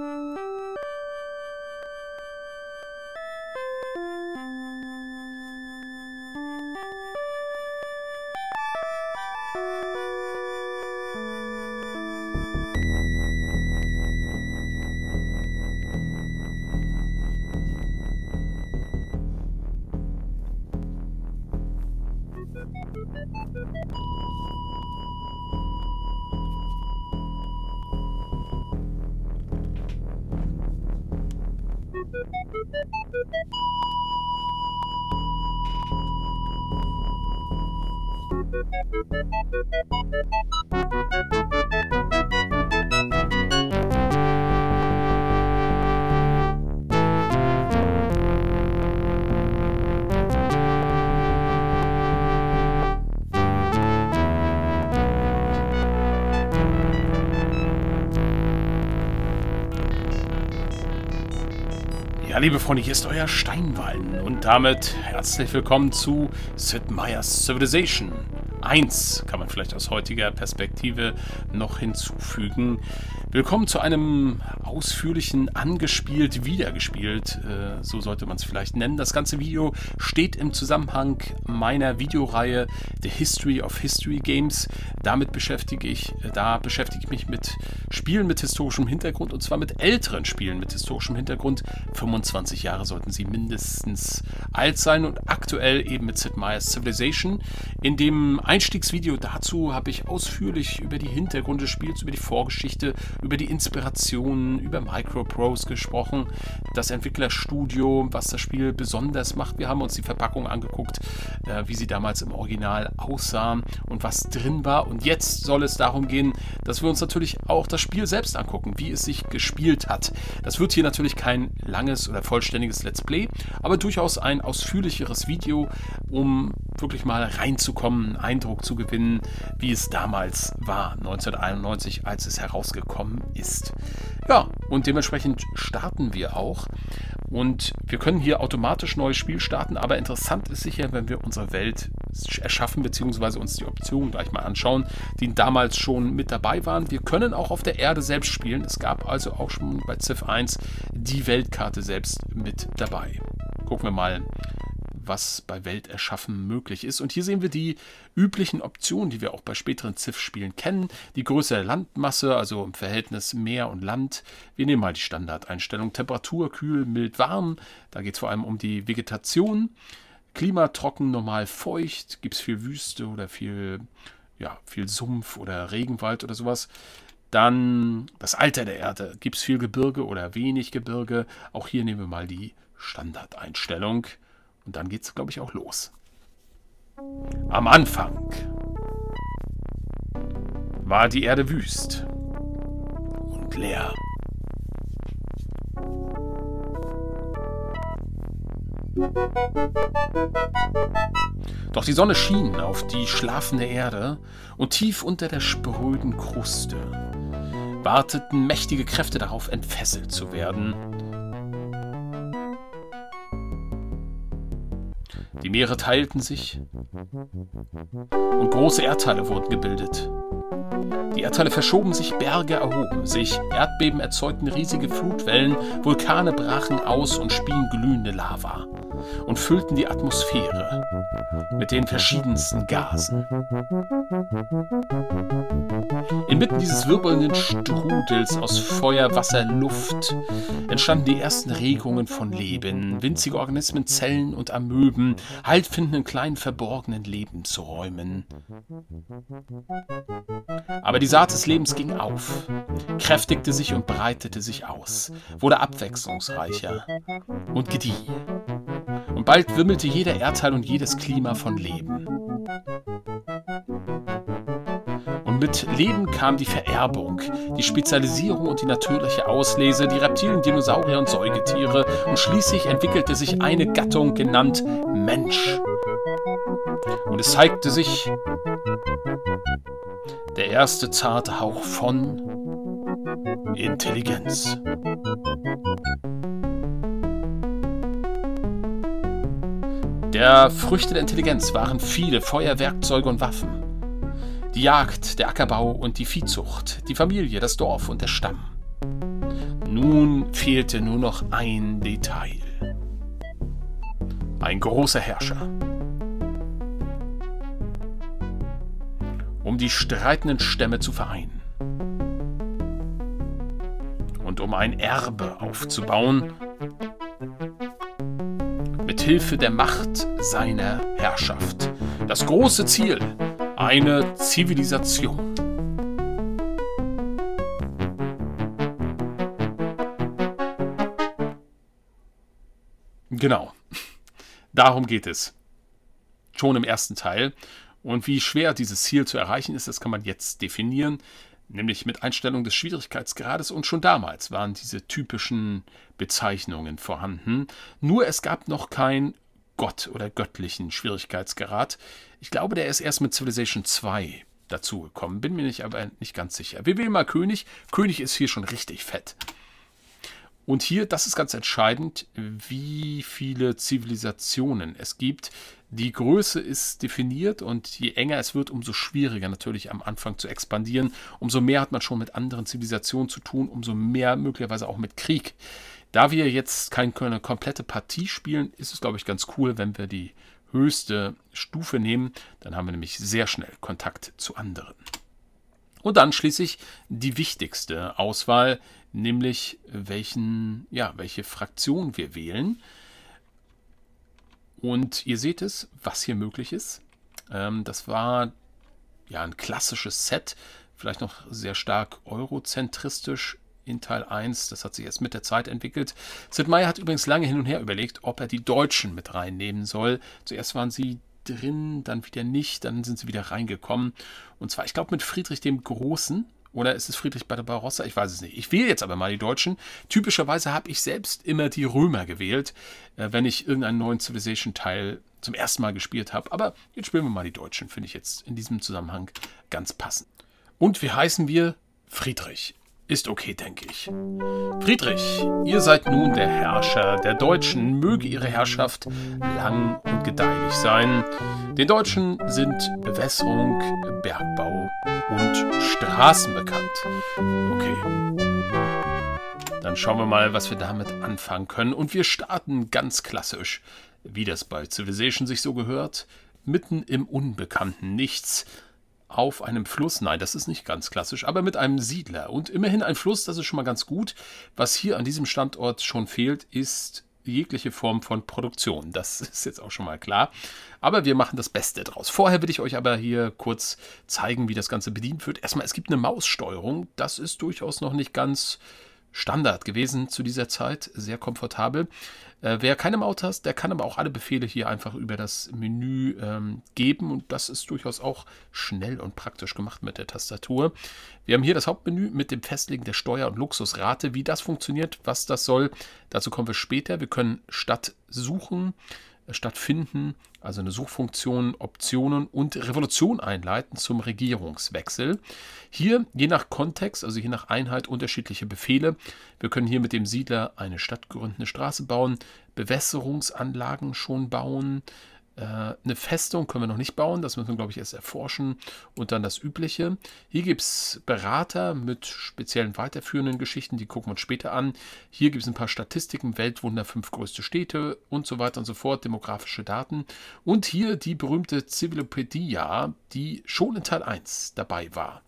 Ja, liebe Freunde, hier ist euer Steinwallen und damit herzlich willkommen zu Sid Meier's Civilization. 1 kann man vielleicht aus heutiger Perspektive noch hinzufügen. Willkommen zu einem ausführlichen angespielt, wiedergespielt, äh, so sollte man es vielleicht nennen. Das ganze Video steht im Zusammenhang meiner Videoreihe The History of History Games. Damit beschäftige ich, äh, da beschäftige ich mich mit Spielen mit historischem Hintergrund und zwar mit älteren Spielen mit historischem Hintergrund. 25 Jahre sollten sie mindestens alt sein und aktuell eben mit Sid Meier's Civilization. In dem Einstiegsvideo dazu habe ich ausführlich über die Hintergründe des Spiels, über die Vorgeschichte, über die Inspirationen, über Microprose gesprochen, das Entwicklerstudio, was das Spiel besonders macht. Wir haben uns die Verpackung angeguckt, äh, wie sie damals im Original aussah und was drin war. Und jetzt soll es darum gehen, dass wir uns natürlich auch das Spiel selbst angucken, wie es sich gespielt hat. Das wird hier natürlich kein langes oder vollständiges Let's Play, aber durchaus ein ausführlicheres Video, um wirklich mal reinzukommen, einen Eindruck zu gewinnen, wie es damals war, 1991, als es herausgekommen ist. Ja, und dementsprechend starten wir auch. Und wir können hier automatisch neues Spiel starten, aber interessant ist sicher, wenn wir unsere Welt erschaffen, beziehungsweise uns die Optionen gleich mal anschauen, die damals schon mit dabei waren. Wir können auch auf der Erde selbst spielen. Es gab also auch schon bei Civ 1 die Weltkarte selbst mit dabei. Gucken wir mal, was bei Welterschaffen möglich ist. Und hier sehen wir die üblichen Optionen, die wir auch bei späteren Civ-Spielen kennen. Die Größe der Landmasse, also im Verhältnis Meer und Land. Wir nehmen mal die Standardeinstellung. Temperatur, kühl, mild, warm. Da geht es vor allem um die Vegetation. Klima trocken, normal feucht. Gibt es viel Wüste oder viel, ja, viel Sumpf oder Regenwald oder sowas. Dann das Alter der Erde. Gibt es viel Gebirge oder wenig Gebirge? Auch hier nehmen wir mal die Standardeinstellung. Und dann geht es, glaube ich, auch los. Am Anfang war die Erde wüst und leer. Doch die Sonne schien auf die schlafende Erde und tief unter der spröden Kruste warteten mächtige Kräfte darauf, entfesselt zu werden. Die Meere teilten sich und große Erdteile wurden gebildet. Die Erdteile verschoben sich, Berge erhoben sich, Erdbeben erzeugten riesige Flutwellen, Vulkane brachen aus und spien glühende Lava und füllten die Atmosphäre mit den verschiedensten Gasen. Inmitten dieses wirbelnden Strudels aus Feuer, Wasser, Luft entstanden die ersten Regungen von Leben. Winzige Organismen, Zellen und Amöben, Halt finden in kleinen verborgenen Lebensräumen. Aber die Saat des Lebens ging auf, kräftigte sich und breitete sich aus, wurde abwechslungsreicher und gedieh. Und bald wimmelte jeder Erdteil und jedes Klima von Leben. Und mit Leben kam die Vererbung, die Spezialisierung und die natürliche Auslese, die Reptilien, Dinosaurier und Säugetiere. Und schließlich entwickelte sich eine Gattung genannt Mensch. Und es zeigte sich der erste zarte Hauch von Intelligenz. Der Früchte der Intelligenz waren viele Feuerwerkzeuge und Waffen. Die Jagd, der Ackerbau und die Viehzucht, die Familie, das Dorf und der Stamm. Nun fehlte nur noch ein Detail. Ein großer Herrscher. Um die streitenden Stämme zu vereinen. Und um ein Erbe aufzubauen, Hilfe der Macht seiner Herrschaft. Das große Ziel, eine Zivilisation. Genau. Darum geht es. Schon im ersten Teil. Und wie schwer dieses Ziel zu erreichen ist, das kann man jetzt definieren, nämlich mit Einstellung des Schwierigkeitsgrades. Und schon damals waren diese typischen Bezeichnungen vorhanden. Nur es gab noch kein Gott oder göttlichen Schwierigkeitsgrad. Ich glaube, der ist erst mit Civilization 2 dazugekommen. Bin mir nicht aber nicht ganz sicher. Wir wählen mal König. König ist hier schon richtig fett. Und hier, das ist ganz entscheidend, wie viele Zivilisationen es gibt. Die Größe ist definiert und je enger es wird, umso schwieriger natürlich am Anfang zu expandieren. Umso mehr hat man schon mit anderen Zivilisationen zu tun, umso mehr möglicherweise auch mit Krieg. Da wir jetzt keine komplette Partie spielen, ist es, glaube ich, ganz cool, wenn wir die höchste Stufe nehmen. Dann haben wir nämlich sehr schnell Kontakt zu anderen. Und dann schließlich die wichtigste Auswahl, nämlich welchen, ja, welche Fraktion wir wählen. Und ihr seht es, was hier möglich ist. Ähm, das war ja ein klassisches Set, vielleicht noch sehr stark eurozentristisch in Teil 1. Das hat sich erst mit der Zeit entwickelt. Sid Meier hat übrigens lange hin und her überlegt, ob er die Deutschen mit reinnehmen soll. Zuerst waren sie drin, dann wieder nicht, dann sind sie wieder reingekommen. Und zwar, ich glaube, mit Friedrich dem Großen. Oder ist es Friedrich Barbarossa? Ich weiß es nicht. Ich wähle jetzt aber mal die Deutschen. Typischerweise habe ich selbst immer die Römer gewählt, äh, wenn ich irgendeinen neuen Civilization-Teil zum ersten Mal gespielt habe. Aber jetzt spielen wir mal die Deutschen, finde ich jetzt in diesem Zusammenhang ganz passend. Und wie heißen wir? Friedrich. Ist okay, denke ich. Friedrich, ihr seid nun der Herrscher der Deutschen. Möge ihre Herrschaft lang und gedeihlich sein. Den Deutschen sind Bewässerung, Bergbau und Straßen bekannt. Okay. Dann schauen wir mal, was wir damit anfangen können. Und wir starten ganz klassisch, wie das bei Civilization sich so gehört, mitten im Unbekannten. Nichts auf einem Fluss. Nein, das ist nicht ganz klassisch, aber mit einem Siedler. Und immerhin ein Fluss, das ist schon mal ganz gut. Was hier an diesem Standort schon fehlt, ist jegliche Form von Produktion. Das ist jetzt auch schon mal klar. Aber wir machen das Beste draus. Vorher will ich euch aber hier kurz zeigen, wie das Ganze bedient wird. Erstmal, es gibt eine Maussteuerung. Das ist durchaus noch nicht ganz Standard gewesen zu dieser Zeit, sehr komfortabel. Äh, wer keine Maut hat, der kann aber auch alle Befehle hier einfach über das Menü ähm, geben und das ist durchaus auch schnell und praktisch gemacht mit der Tastatur. Wir haben hier das Hauptmenü mit dem Festlegen der Steuer- und Luxusrate. Wie das funktioniert, was das soll, dazu kommen wir später. Wir können statt suchen, stattfinden, also eine Suchfunktion, Optionen und Revolution einleiten zum Regierungswechsel. Hier je nach Kontext, also je nach Einheit unterschiedliche Befehle. Wir können hier mit dem Siedler eine Stadt gründen, Straße bauen, Bewässerungsanlagen schon bauen, eine Festung können wir noch nicht bauen, das müssen wir, glaube ich, erst erforschen und dann das Übliche. Hier gibt es Berater mit speziellen weiterführenden Geschichten, die gucken wir uns später an. Hier gibt es ein paar Statistiken, Weltwunder, fünf größte Städte und so weiter und so fort, demografische Daten. Und hier die berühmte Civilopedia, die schon in Teil 1 dabei war.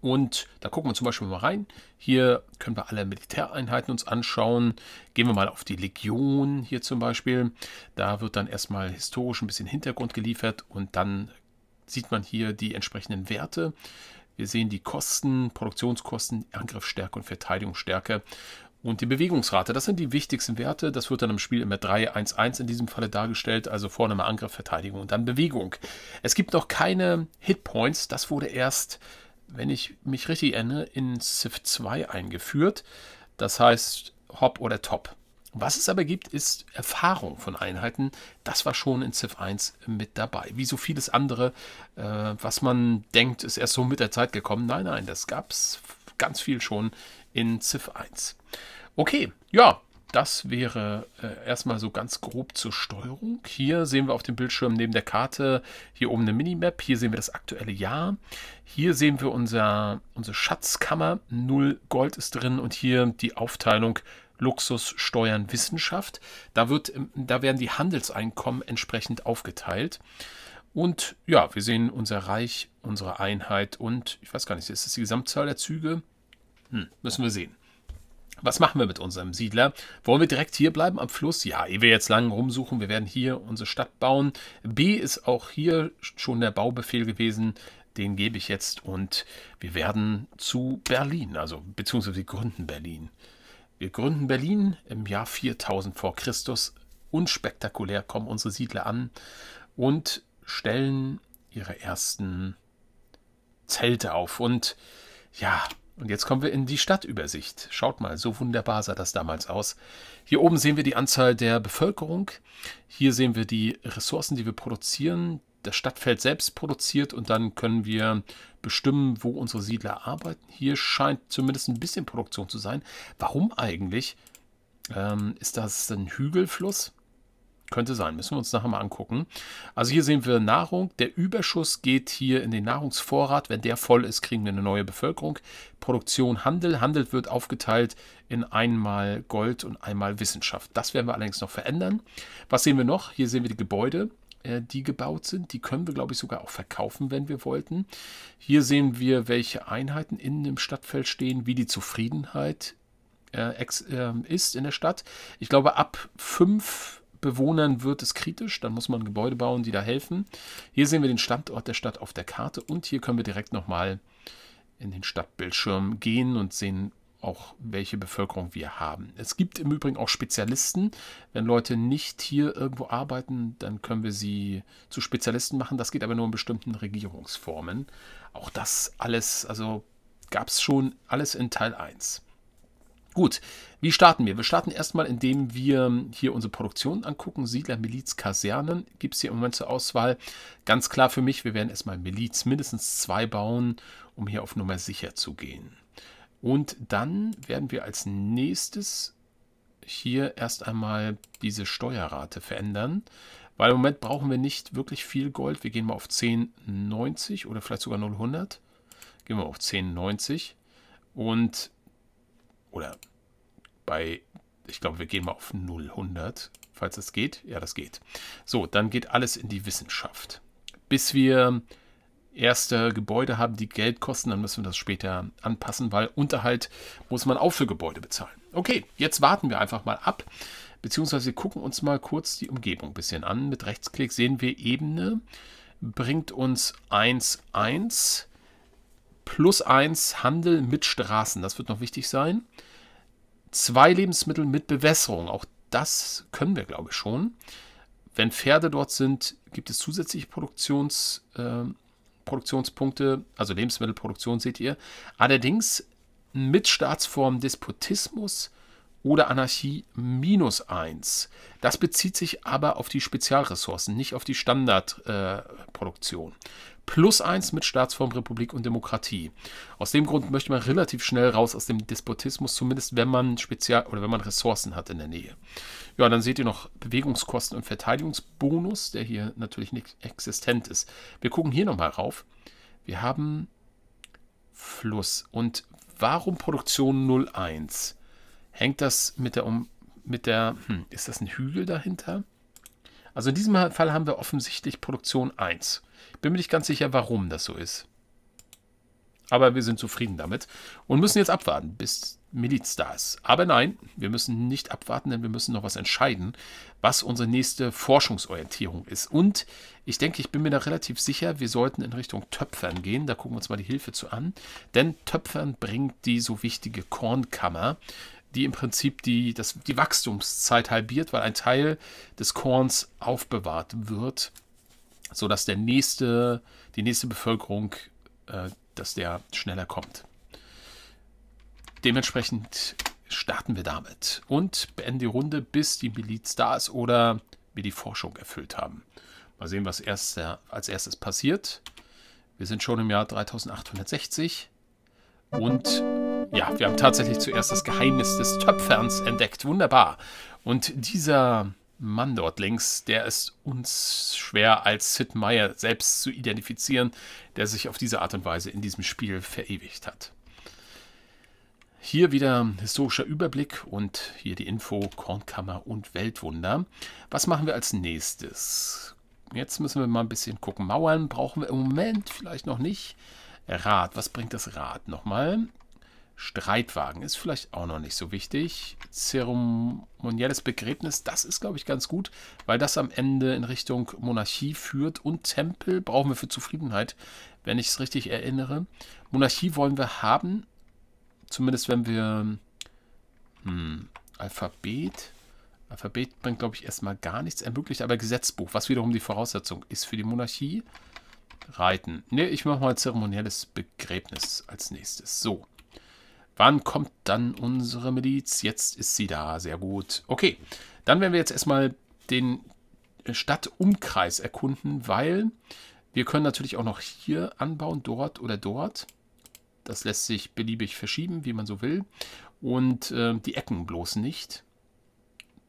Und da gucken wir zum Beispiel mal rein. Hier können wir alle Militäreinheiten uns anschauen. Gehen wir mal auf die Legion hier zum Beispiel. Da wird dann erstmal historisch ein bisschen Hintergrund geliefert und dann sieht man hier die entsprechenden Werte. Wir sehen die Kosten, Produktionskosten, Angriffsstärke und Verteidigungsstärke und die Bewegungsrate. Das sind die wichtigsten Werte. Das wird dann im Spiel immer 3, 1, 1 in diesem Falle dargestellt. Also vorne mal Angriff, Verteidigung und dann Bewegung. Es gibt noch keine Hitpoints. Das wurde erst wenn ich mich richtig erinnere, in Civ 2 eingeführt. Das heißt Hop oder Top. Was es aber gibt, ist Erfahrung von Einheiten. Das war schon in Civ 1 mit dabei. Wie so vieles andere, äh, was man denkt, ist erst so mit der Zeit gekommen. Nein, nein, das gab es ganz viel schon in Civ 1. Okay, ja, das wäre äh, erstmal so ganz grob zur Steuerung. Hier sehen wir auf dem Bildschirm neben der Karte hier oben eine Minimap. Hier sehen wir das aktuelle Jahr. Hier sehen wir unser, unsere Schatzkammer. Null Gold ist drin und hier die Aufteilung Luxus, Steuern, Wissenschaft. Da, wird, da werden die Handelseinkommen entsprechend aufgeteilt. Und ja, wir sehen unser Reich, unsere Einheit und ich weiß gar nicht, ist das die Gesamtzahl der Züge? Hm, müssen wir sehen. Was machen wir mit unserem Siedler? Wollen wir direkt hier bleiben am Fluss? Ja, ehe wir jetzt lang rumsuchen, wir werden hier unsere Stadt bauen. B ist auch hier schon der Baubefehl gewesen. Den gebe ich jetzt und wir werden zu Berlin, also beziehungsweise gründen Berlin. Wir gründen Berlin im Jahr 4000 vor Christus. Unspektakulär kommen unsere Siedler an und stellen ihre ersten Zelte auf. Und ja, und jetzt kommen wir in die Stadtübersicht. Schaut mal, so wunderbar sah das damals aus. Hier oben sehen wir die Anzahl der Bevölkerung. Hier sehen wir die Ressourcen, die wir produzieren. Das Stadtfeld selbst produziert und dann können wir bestimmen, wo unsere Siedler arbeiten. Hier scheint zumindest ein bisschen Produktion zu sein. Warum eigentlich? Ähm, ist das ein Hügelfluss? Könnte sein, müssen wir uns nachher mal angucken. Also hier sehen wir Nahrung. Der Überschuss geht hier in den Nahrungsvorrat. Wenn der voll ist, kriegen wir eine neue Bevölkerung. Produktion, Handel. Handel wird aufgeteilt in einmal Gold und einmal Wissenschaft. Das werden wir allerdings noch verändern. Was sehen wir noch? Hier sehen wir die Gebäude äh, die gebaut sind. Die können wir, glaube ich, sogar auch verkaufen, wenn wir wollten. Hier sehen wir, welche Einheiten in dem Stadtfeld stehen, wie die Zufriedenheit äh, äh, ist in der Stadt. Ich glaube, ab fünf Bewohnern wird es kritisch, dann muss man Gebäude bauen, die da helfen. Hier sehen wir den Standort der Stadt auf der Karte und hier können wir direkt nochmal in den Stadtbildschirm gehen und sehen auch, welche Bevölkerung wir haben. Es gibt im Übrigen auch Spezialisten. Wenn Leute nicht hier irgendwo arbeiten, dann können wir sie zu Spezialisten machen. Das geht aber nur in bestimmten Regierungsformen. Auch das alles, also gab es schon alles in Teil 1. Gut, wie starten wir? Wir starten erstmal, indem wir hier unsere Produktion angucken. Siedler, Miliz, Kasernen gibt es hier im Moment zur Auswahl. Ganz klar für mich, wir werden erstmal Miliz mindestens zwei bauen, um hier auf Nummer sicher zu gehen. Und dann werden wir als nächstes hier erst einmal diese Steuerrate verändern, weil im Moment brauchen wir nicht wirklich viel Gold. Wir gehen mal auf 10,90 oder vielleicht sogar 0,100. Gehen wir auf 10,90 und oder bei, ich glaube, wir gehen mal auf 0,100, falls das geht. Ja, das geht. So, dann geht alles in die Wissenschaft. Bis wir erste Gebäude haben, die Geld kosten, dann müssen wir das später anpassen, weil Unterhalt muss man auch für Gebäude bezahlen. Okay, jetzt warten wir einfach mal ab, beziehungsweise gucken uns mal kurz die Umgebung ein bisschen an. Mit Rechtsklick sehen wir Ebene, bringt uns 1, 1, plus 1 Handel mit Straßen, das wird noch wichtig sein. Zwei Lebensmittel mit Bewässerung, auch das können wir, glaube ich, schon. Wenn Pferde dort sind, gibt es zusätzliche Produktions, äh, Produktionspunkte, also Lebensmittelproduktion seht ihr. Allerdings mit Staatsform Despotismus oder Anarchie minus 1. Das bezieht sich aber auf die Spezialressourcen, nicht auf die Standardproduktion. Äh, plus 1 mit Staatsform Republik und Demokratie. Aus dem Grund möchte man relativ schnell raus aus dem Despotismus, zumindest wenn man Spezial- oder wenn man Ressourcen hat in der Nähe. Ja, dann seht ihr noch Bewegungskosten und Verteidigungsbonus, der hier natürlich nicht existent ist. Wir gucken hier nochmal rauf. Wir haben Fluss. Und warum Produktion 01? Hängt das mit der, um, mit der, hm, ist das ein Hügel dahinter? Also in diesem Fall haben wir offensichtlich Produktion 1. Ich bin mir nicht ganz sicher, warum das so ist. Aber wir sind zufrieden damit und müssen jetzt abwarten, bis Miliz da ist. Aber nein, wir müssen nicht abwarten, denn wir müssen noch was entscheiden, was unsere nächste Forschungsorientierung ist. Und ich denke, ich bin mir da relativ sicher, wir sollten in Richtung Töpfern gehen. Da gucken wir uns mal die Hilfe zu an. Denn Töpfern bringt die so wichtige Kornkammer, die im Prinzip die, das, die Wachstumszeit halbiert, weil ein Teil des Korns aufbewahrt wird, sodass der nächste, die nächste Bevölkerung, äh, dass der schneller kommt. Dementsprechend starten wir damit und beenden die Runde, bis die Miliz da ist oder wir die Forschung erfüllt haben. Mal sehen, was erster, als erstes passiert. Wir sind schon im Jahr 3860 und Ja, wir haben tatsächlich zuerst das Geheimnis des Töpferns entdeckt. Wunderbar. Und dieser Mann dort links, der ist uns schwer als Sid Meier selbst zu identifizieren, der sich auf diese Art und Weise in diesem Spiel verewigt hat. Hier wieder historischer Überblick und hier die Info, Kornkammer und Weltwunder. Was machen wir als nächstes? Jetzt müssen wir mal ein bisschen gucken. Mauern brauchen wir im Moment vielleicht noch nicht. Rad, was bringt das Rad nochmal? Streitwagen ist vielleicht auch noch nicht so wichtig. Zeremonielles Begräbnis, das ist, glaube ich, ganz gut, weil das am Ende in Richtung Monarchie führt. Und Tempel brauchen wir für Zufriedenheit, wenn ich es richtig erinnere. Monarchie wollen wir haben, zumindest wenn wir hm, Alphabet. Alphabet bringt, glaube ich, erstmal gar nichts, ermöglicht aber Gesetzbuch, was wiederum die Voraussetzung ist für die Monarchie. Reiten. Ne, ich mache mal zeremonielles Begräbnis als nächstes. So. Wann kommt dann unsere Miliz? Jetzt ist sie da. Sehr gut. Okay, dann werden wir jetzt erstmal den Stadtumkreis erkunden, weil wir können natürlich auch noch hier anbauen, dort oder dort. Das lässt sich beliebig verschieben, wie man so will. Und äh, die Ecken bloß nicht.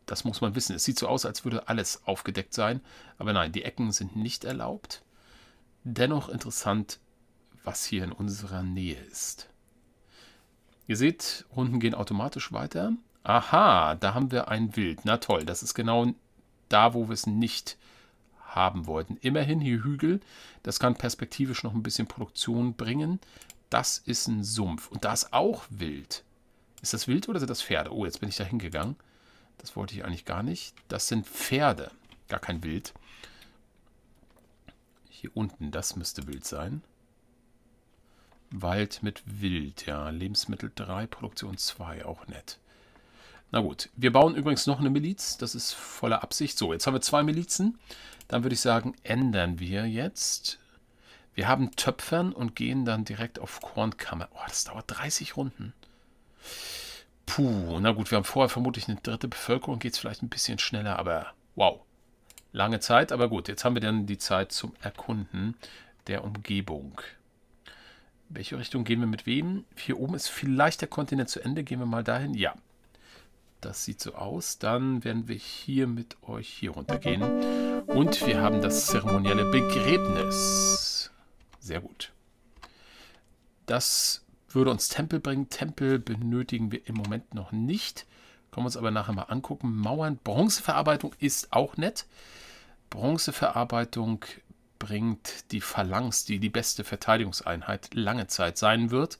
Das muss man wissen. Es sieht so aus, als würde alles aufgedeckt sein. Aber nein, die Ecken sind nicht erlaubt. Dennoch interessant, was hier in unserer Nähe ist. Ihr seht, Runden gehen automatisch weiter. Aha, da haben wir ein Wild. Na toll, das ist genau da, wo wir es nicht haben wollten. Immerhin hier Hügel. Das kann perspektivisch noch ein bisschen Produktion bringen. Das ist ein Sumpf. Und da ist auch Wild. Ist das Wild oder sind das Pferde? Oh, jetzt bin ich da hingegangen. Das wollte ich eigentlich gar nicht. Das sind Pferde. Gar kein Wild. Hier unten, das müsste Wild sein. Wald mit Wild, ja. Lebensmittel 3, Produktion 2, auch nett. Na gut, wir bauen übrigens noch eine Miliz, das ist voller Absicht. So, jetzt haben wir zwei Milizen. Dann würde ich sagen, ändern wir jetzt. Wir haben Töpfern und gehen dann direkt auf Kornkammer. Oh, das dauert 30 Runden. Puh, na gut, wir haben vorher vermutlich eine dritte Bevölkerung, geht es vielleicht ein bisschen schneller, aber wow. Lange Zeit, aber gut, jetzt haben wir dann die Zeit zum Erkunden der Umgebung. Welche Richtung gehen wir mit wem? Hier oben ist vielleicht der Kontinent zu Ende. Gehen wir mal dahin. Ja, das sieht so aus. Dann werden wir hier mit euch hier runtergehen. Und wir haben das zeremonielle Begräbnis. Sehr gut. Das würde uns Tempel bringen. Tempel benötigen wir im Moment noch nicht. Können wir uns aber nachher mal angucken. Mauern, Bronzeverarbeitung ist auch nett. Bronzeverarbeitung bringt die Phalanx, die die beste Verteidigungseinheit lange Zeit sein wird.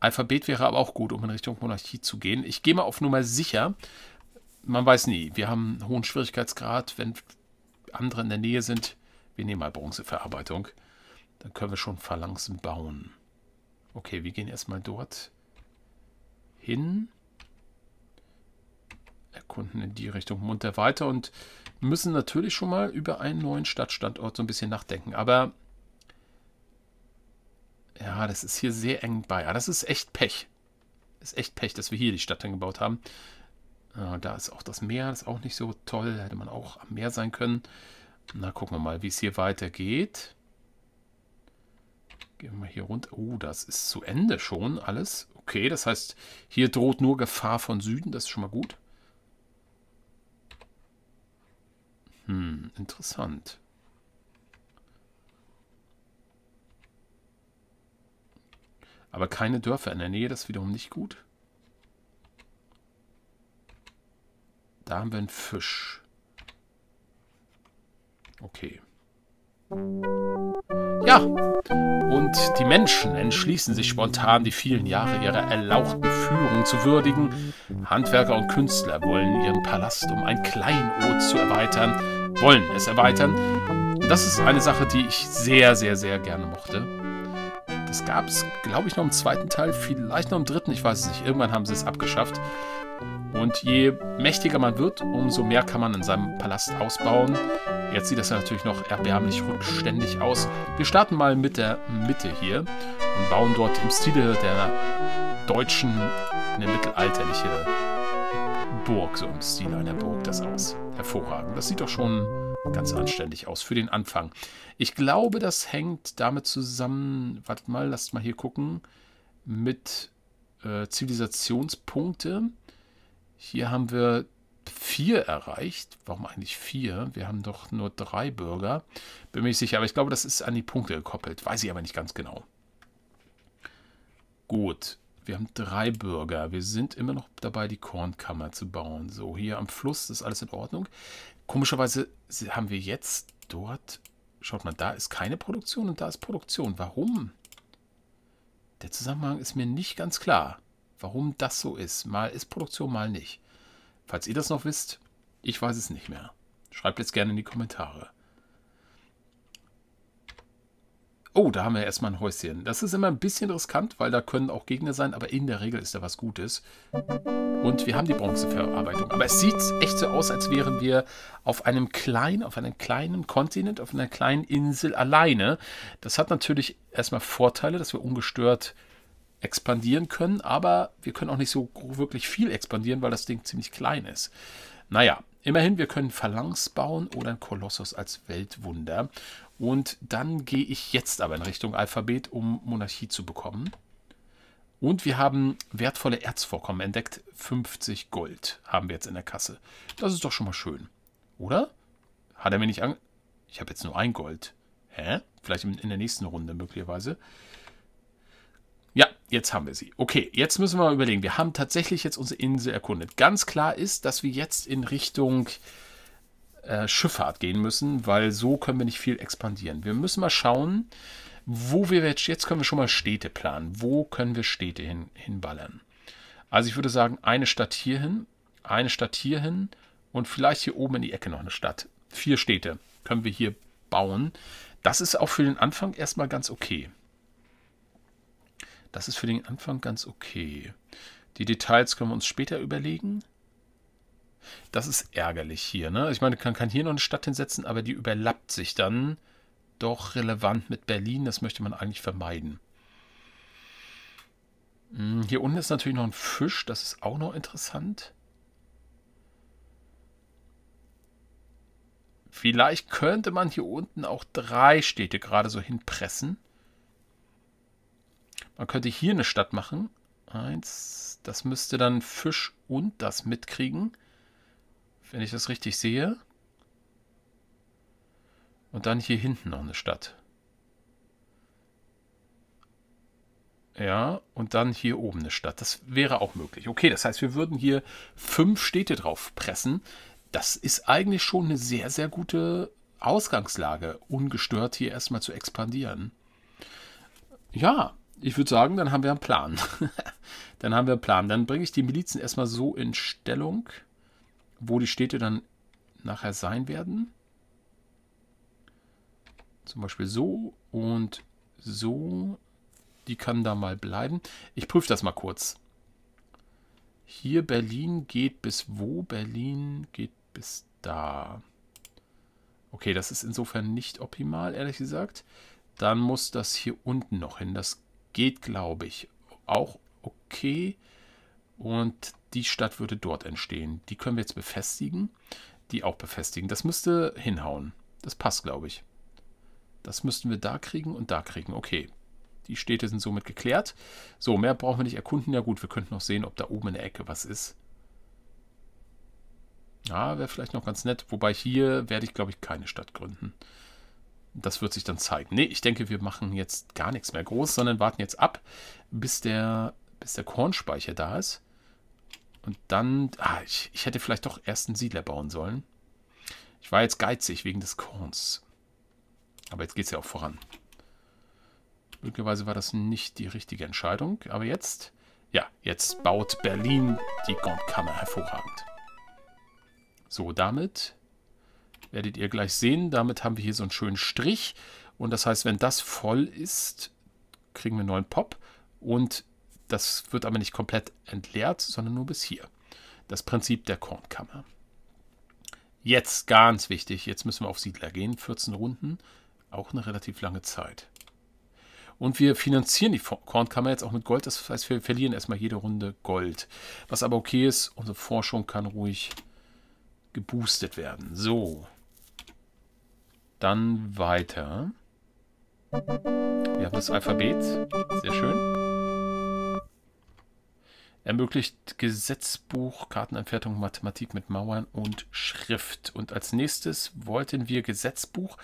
Alphabet wäre aber auch gut, um in Richtung Monarchie zu gehen. Ich gehe mal auf Nummer sicher. Man weiß nie. Wir haben einen hohen Schwierigkeitsgrad. Wenn andere in der Nähe sind, wir nehmen mal Bronzeverarbeitung. Dann können wir schon Phalanxen bauen. Okay, wir gehen erstmal dort hin erkunden in die Richtung munter weiter und müssen natürlich schon mal über einen neuen Stadtstandort so ein bisschen nachdenken. Aber ja, das ist hier sehr eng bei. Ja, das ist echt Pech. Das ist echt Pech, dass wir hier die Stadt dann gebaut haben. Ja, da ist auch das Meer, das ist auch nicht so toll. Hätte man auch am Meer sein können. Na, gucken wir mal, wie es hier weitergeht. Gehen wir mal hier runter. Oh, das ist zu Ende schon alles. Okay, das heißt, hier droht nur Gefahr von Süden. Das ist schon mal gut. Hm, interessant. Aber keine Dörfer in der Nähe, das ist wiederum nicht gut. Da haben wir einen Fisch. Okay. Ja, und die Menschen entschließen sich spontan, die vielen Jahre ihrer erlauchten Führung zu würdigen. Handwerker und Künstler wollen ihren Palast um ein Kleinod zu erweitern, wollen es erweitern. Das ist eine Sache, die ich sehr, sehr, sehr gerne mochte. Das gab es, glaube ich, noch im zweiten Teil, vielleicht noch im dritten, ich weiß es nicht. Irgendwann haben sie es abgeschafft. Und je mächtiger man wird, umso mehr kann man in seinem Palast ausbauen. Jetzt sieht das ja natürlich noch erbärmlich rückständig aus. Wir starten mal mit der Mitte hier und bauen dort im Stile der deutschen, eine mittelalterliche Burg, so im Stil einer Burg das aus. Hervorragend. Das sieht doch schon ganz anständig aus für den Anfang. Ich glaube, das hängt damit zusammen, wartet mal, lasst mal hier gucken, mit äh, Zivilisationspunkte. Hier haben wir vier erreicht. Warum eigentlich vier? Wir haben doch nur drei Bürger. Bin mir nicht sicher, aber ich glaube, das ist an die Punkte gekoppelt. Weiß ich aber nicht ganz genau. Gut, wir haben drei Bürger. Wir sind immer noch dabei, die Kornkammer zu bauen. So, hier am Fluss ist alles in Ordnung. Komischerweise haben wir jetzt dort... Schaut mal, da ist keine Produktion und da ist Produktion. Warum? Der Zusammenhang ist mir nicht ganz klar, warum das so ist. Mal ist Produktion, mal nicht. Falls ihr das noch wisst, ich weiß es nicht mehr. Schreibt jetzt gerne in die Kommentare. Oh, da haben wir erstmal ein Häuschen. Das ist immer ein bisschen riskant, weil da können auch Gegner sein, aber in der Regel ist da was Gutes. Und wir haben die Bronzeverarbeitung. Aber es sieht echt so aus, als wären wir auf einem kleinen, auf einem kleinen Kontinent, auf einer kleinen Insel alleine. Das hat natürlich erstmal Vorteile, dass wir ungestört expandieren können, aber wir können auch nicht so wirklich viel expandieren, weil das Ding ziemlich klein ist. Naja, immerhin, wir können Phalanx bauen oder ein Kolossus als Weltwunder. Und dann gehe ich jetzt aber in Richtung Alphabet, um Monarchie zu bekommen. Und wir haben wertvolle Erzvorkommen entdeckt. 50 Gold haben wir jetzt in der Kasse. Das ist doch schon mal schön. Oder? Hat er mir nicht an... Ich habe jetzt nur ein Gold. Hä? Vielleicht in der nächsten Runde möglicherweise. Ja, jetzt haben wir sie. Okay, jetzt müssen wir mal überlegen. Wir haben tatsächlich jetzt unsere Insel erkundet. Ganz klar ist, dass wir jetzt in Richtung äh, Schifffahrt gehen müssen, weil so können wir nicht viel expandieren. Wir müssen mal schauen, wo wir jetzt, jetzt können wir schon mal Städte planen. Wo können wir Städte hin, hinballern? Also ich würde sagen, eine Stadt hierhin, eine Stadt hierhin und vielleicht hier oben in die Ecke noch eine Stadt. Vier Städte können wir hier bauen. Das ist auch für den Anfang erstmal ganz okay. Das ist für den Anfang ganz okay. Die Details können wir uns später überlegen. Das ist ärgerlich hier. Ne? Ich meine, man kann hier noch eine Stadt hinsetzen, aber die überlappt sich dann doch relevant mit Berlin. Das möchte man eigentlich vermeiden. Hm, hier unten ist natürlich noch ein Fisch. Das ist auch noch interessant. Vielleicht könnte man hier unten auch drei Städte gerade so hinpressen. Man könnte hier eine Stadt machen. Eins, das müsste dann Fisch und das mitkriegen. Wenn ich das richtig sehe. Und dann hier hinten noch eine Stadt. Ja, und dann hier oben eine Stadt. Das wäre auch möglich. Okay, das heißt, wir würden hier fünf Städte drauf pressen. Das ist eigentlich schon eine sehr, sehr gute Ausgangslage, ungestört hier erstmal zu expandieren. Ja, ich würde sagen, dann haben wir einen Plan. dann haben wir einen Plan. Dann bringe ich die Milizen erstmal so in Stellung, wo die Städte dann nachher sein werden. Zum Beispiel so und so. Die kann da mal bleiben. Ich prüfe das mal kurz. Hier Berlin geht bis wo? Berlin geht bis da. Okay, das ist insofern nicht optimal, ehrlich gesagt. Dann muss das hier unten noch hin. Das geht, glaube ich, auch okay. Und die Stadt würde dort entstehen. Die können wir jetzt befestigen. Die auch befestigen. Das müsste hinhauen. Das passt, glaube ich. Das müssten wir da kriegen und da kriegen. Okay. Die Städte sind somit geklärt. So, mehr brauchen wir nicht erkunden. Ja gut, wir könnten noch sehen, ob da oben in der Ecke was ist. Ja, wäre vielleicht noch ganz nett. Wobei hier werde ich, glaube ich, keine Stadt gründen. Das wird sich dann zeigen. Nee, ich denke, wir machen jetzt gar nichts mehr groß, sondern warten jetzt ab, bis der, bis der Kornspeicher da ist. Und dann, ah, ich, ich hätte vielleicht doch erst einen Siedler bauen sollen. Ich war jetzt geizig wegen des Korns. Aber jetzt geht es ja auch voran. Möglicherweise war das nicht die richtige Entscheidung. Aber jetzt, ja, jetzt baut Berlin die Gondkammer hervorragend. So, damit werdet ihr gleich sehen. Damit haben wir hier so einen schönen Strich. Und das heißt, wenn das voll ist, kriegen wir einen neuen Pop. Und das wird aber nicht komplett entleert, sondern nur bis hier. Das Prinzip der Kornkammer. Jetzt ganz wichtig, jetzt müssen wir auf Siedler gehen. 14 Runden, auch eine relativ lange Zeit. Und wir finanzieren die Kornkammer jetzt auch mit Gold. Das heißt, wir verlieren erstmal jede Runde Gold. Was aber okay ist, unsere Forschung kann ruhig geboostet werden. So, dann weiter. Wir haben das Alphabet. Sehr schön. Ermöglicht Gesetzbuch, Kartenanfertigung, Mathematik mit Mauern und Schrift. Und als nächstes wollten wir Gesetzbuch,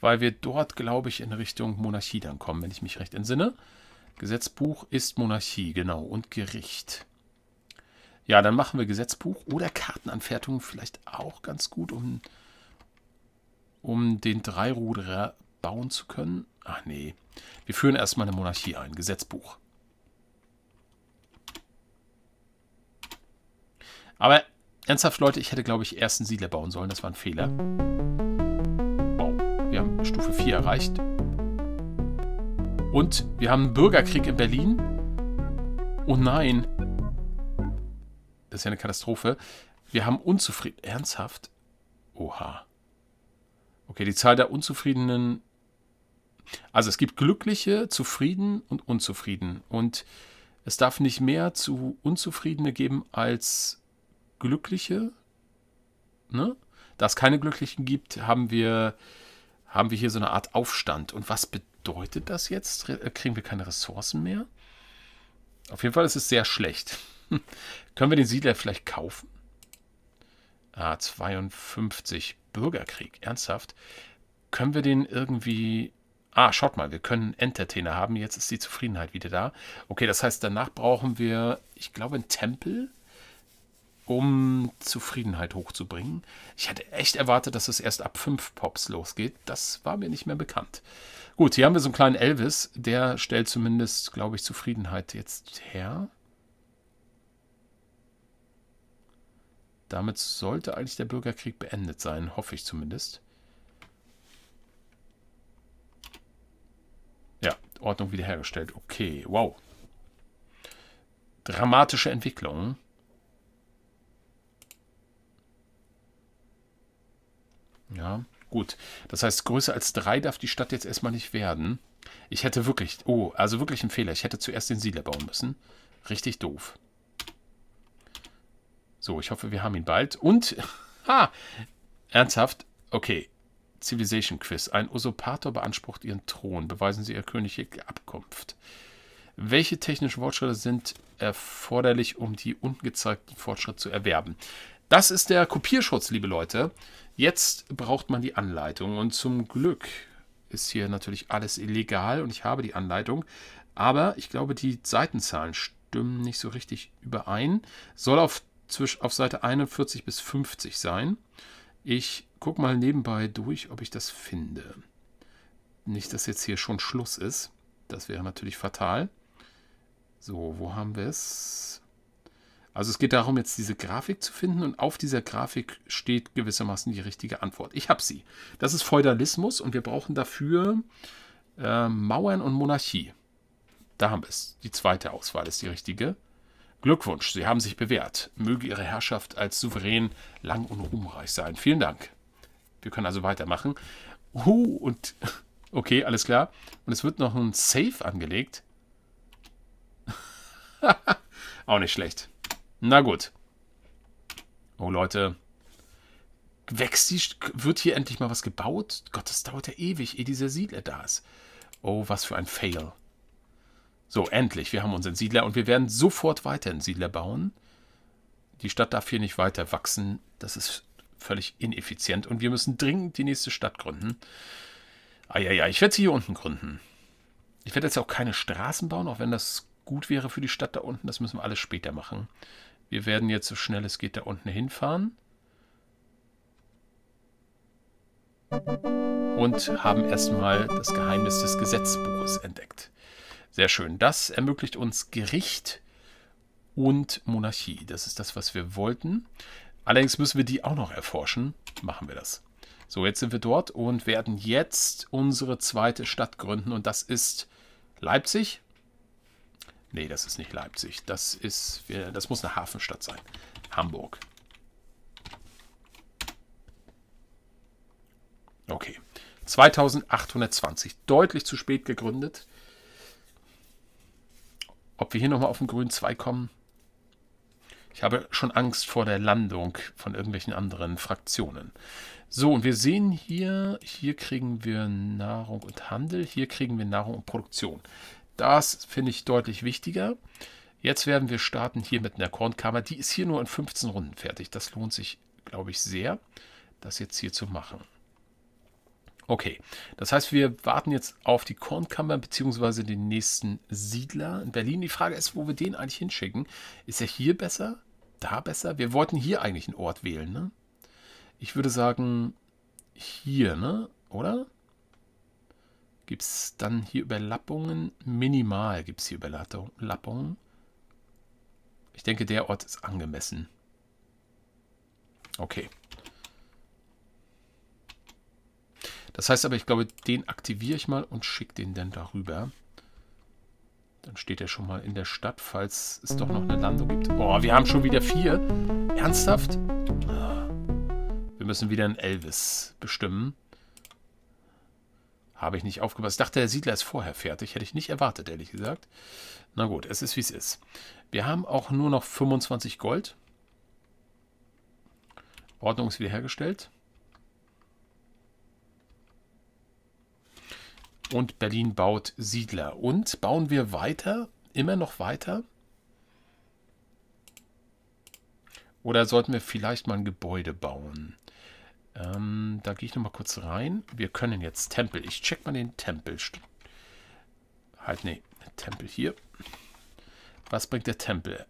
weil wir dort, glaube ich, in Richtung Monarchie dann kommen, wenn ich mich recht entsinne. Gesetzbuch ist Monarchie, genau, und Gericht. Ja, dann machen wir Gesetzbuch oder Kartenanfertigung vielleicht auch ganz gut, um, um den Dreiruderer bauen zu können. Ach nee, wir führen erstmal eine Monarchie ein, Gesetzbuch. Aber ernsthaft, Leute, ich hätte, glaube ich, erst einen Siedler bauen sollen. Das war ein Fehler. Wow, wir haben Stufe 4 erreicht. Und wir haben einen Bürgerkrieg in Berlin. Oh nein. Das ist ja eine Katastrophe. Wir haben unzufrieden... Ernsthaft? Oha. Okay, die Zahl der Unzufriedenen... Also es gibt Glückliche, Zufrieden und Unzufrieden. Und es darf nicht mehr zu Unzufriedene geben als Glückliche. Ne? Da es keine Glücklichen gibt, haben wir, haben wir hier so eine Art Aufstand. Und was bedeutet das jetzt? Kriegen wir keine Ressourcen mehr? Auf jeden Fall ist es sehr schlecht. Können wir den Siedler vielleicht kaufen? Ah, 52. Bürgerkrieg. Ernsthaft? Können wir den irgendwie... Ah, schaut mal, wir können Entertainer haben. Jetzt ist die Zufriedenheit wieder da. Okay, das heißt, danach brauchen wir, ich glaube, einen Tempel um Zufriedenheit hochzubringen. Ich hätte echt erwartet, dass es erst ab 5 Pops losgeht. Das war mir nicht mehr bekannt. Gut, hier haben wir so einen kleinen Elvis. Der stellt zumindest, glaube ich, Zufriedenheit jetzt her. Damit sollte eigentlich der Bürgerkrieg beendet sein, hoffe ich zumindest. Ja, Ordnung wiederhergestellt. Okay, wow. Dramatische Entwicklung. Ja, gut. Das heißt, größer als drei darf die Stadt jetzt erstmal nicht werden. Ich hätte wirklich, oh, also wirklich ein Fehler. Ich hätte zuerst den Siedler bauen müssen. Richtig doof. So, ich hoffe, wir haben ihn bald. Und, ha, ernsthaft, okay. Civilization Quiz. Ein Usurpator beansprucht ihren Thron. Beweisen Sie Ihre königliche Abkunft. Welche technischen Fortschritte sind erforderlich, um die unten gezeigten Fortschritte zu erwerben? Das ist der Kopierschutz, liebe Leute. Jetzt braucht man die Anleitung und zum Glück ist hier natürlich alles illegal und ich habe die Anleitung. Aber ich glaube, die Seitenzahlen stimmen nicht so richtig überein. Soll auf, auf Seite 41 bis 50 sein. Ich gucke mal nebenbei durch, ob ich das finde. Nicht, dass jetzt hier schon Schluss ist. Das wäre natürlich fatal. So, wo haben wir es? Also es geht darum, jetzt diese Grafik zu finden und auf dieser Grafik steht gewissermaßen die richtige Antwort. Ich habe sie. Das ist Feudalismus und wir brauchen dafür äh, Mauern und Monarchie. Da haben wir es. Die zweite Auswahl ist die richtige. Glückwunsch, Sie haben sich bewährt. Möge Ihre Herrschaft als Souverän lang und ruhmreich sein. Vielen Dank. Wir können also weitermachen. Uh, und okay, alles klar. Und es wird noch ein Safe angelegt. Auch nicht schlecht. Na gut. Oh, Leute. Wächst die... Wird hier endlich mal was gebaut? Gott, das dauert ja ewig, ehe dieser Siedler da ist. Oh, was für ein Fail. So, endlich. Wir haben unseren Siedler und wir werden sofort weiter einen Siedler bauen. Die Stadt darf hier nicht weiter wachsen. Das ist völlig ineffizient. Und wir müssen dringend die nächste Stadt gründen. Eieiei, ich werde sie hier unten gründen. Ich werde jetzt auch keine Straßen bauen, auch wenn das gut wäre für die Stadt da unten. Das müssen wir alles später machen. Wir werden jetzt so schnell es geht da unten hinfahren. Und haben erstmal das Geheimnis des Gesetzbuches entdeckt. Sehr schön. Das ermöglicht uns Gericht und Monarchie. Das ist das, was wir wollten. Allerdings müssen wir die auch noch erforschen. Machen wir das. So, jetzt sind wir dort und werden jetzt unsere zweite Stadt gründen. Und das ist Leipzig. Nee, das ist nicht Leipzig. Das ist, das muss eine Hafenstadt sein. Hamburg. Okay. 2820. Deutlich zu spät gegründet. Ob wir hier nochmal auf den grünen 2 kommen? Ich habe schon Angst vor der Landung von irgendwelchen anderen Fraktionen. So, und wir sehen hier, hier kriegen wir Nahrung und Handel, hier kriegen wir Nahrung und Produktion. Das finde ich deutlich wichtiger. Jetzt werden wir starten hier mit einer Kornkammer. Die ist hier nur in 15 Runden fertig. Das lohnt sich, glaube ich, sehr, das jetzt hier zu machen. Okay, das heißt, wir warten jetzt auf die Kornkammer bzw. den nächsten Siedler in Berlin. Die Frage ist, wo wir den eigentlich hinschicken. Ist er hier besser? Da besser? Wir wollten hier eigentlich einen Ort wählen, ne? Ich würde sagen, hier, ne? Oder? Gibt es dann hier Überlappungen? Minimal gibt es hier Überlappungen. Ich denke, der Ort ist angemessen. Okay. Das heißt aber, ich glaube, den aktiviere ich mal und schicke den dann darüber. Dann steht er schon mal in der Stadt, falls es doch noch eine Landung gibt. Boah, wir haben schon wieder vier. Ernsthaft? Wir müssen wieder einen Elvis bestimmen. Habe ich nicht aufgepasst. Ich dachte, der Siedler ist vorher fertig. Hätte ich nicht erwartet, ehrlich gesagt. Na gut, es ist, wie es ist. Wir haben auch nur noch 25 Gold. Ordnung ist wiederhergestellt. Und Berlin baut Siedler. Und bauen wir weiter? Immer noch weiter? Oder sollten wir vielleicht mal ein Gebäude bauen? Ähm, da gehe ich nochmal kurz rein. Wir können jetzt Tempel. Ich check mal den Tempel. Halt, nee. Tempel hier. Was bringt der Tempel?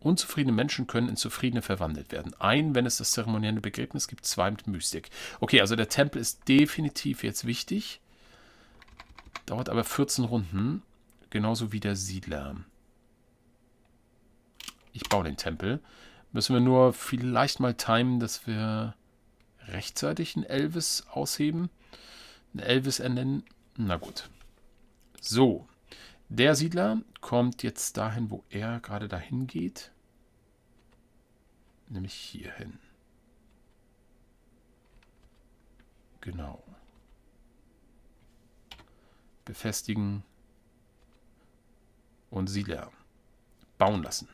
Unzufriedene Menschen können in zufriedene verwandelt werden. Ein, wenn es das zeremonielle Begräbnis gibt, zwei mit Mystik. Okay, also der Tempel ist definitiv jetzt wichtig. Dauert aber 14 Runden. Genauso wie der Siedler. Ich baue den Tempel. Müssen wir nur vielleicht mal timen, dass wir rechtzeitig einen Elvis ausheben. Einen Elvis ernennen. Na gut. So. Der Siedler kommt jetzt dahin, wo er gerade dahin geht. Nämlich hier hin. Genau. Befestigen und Siedler bauen lassen.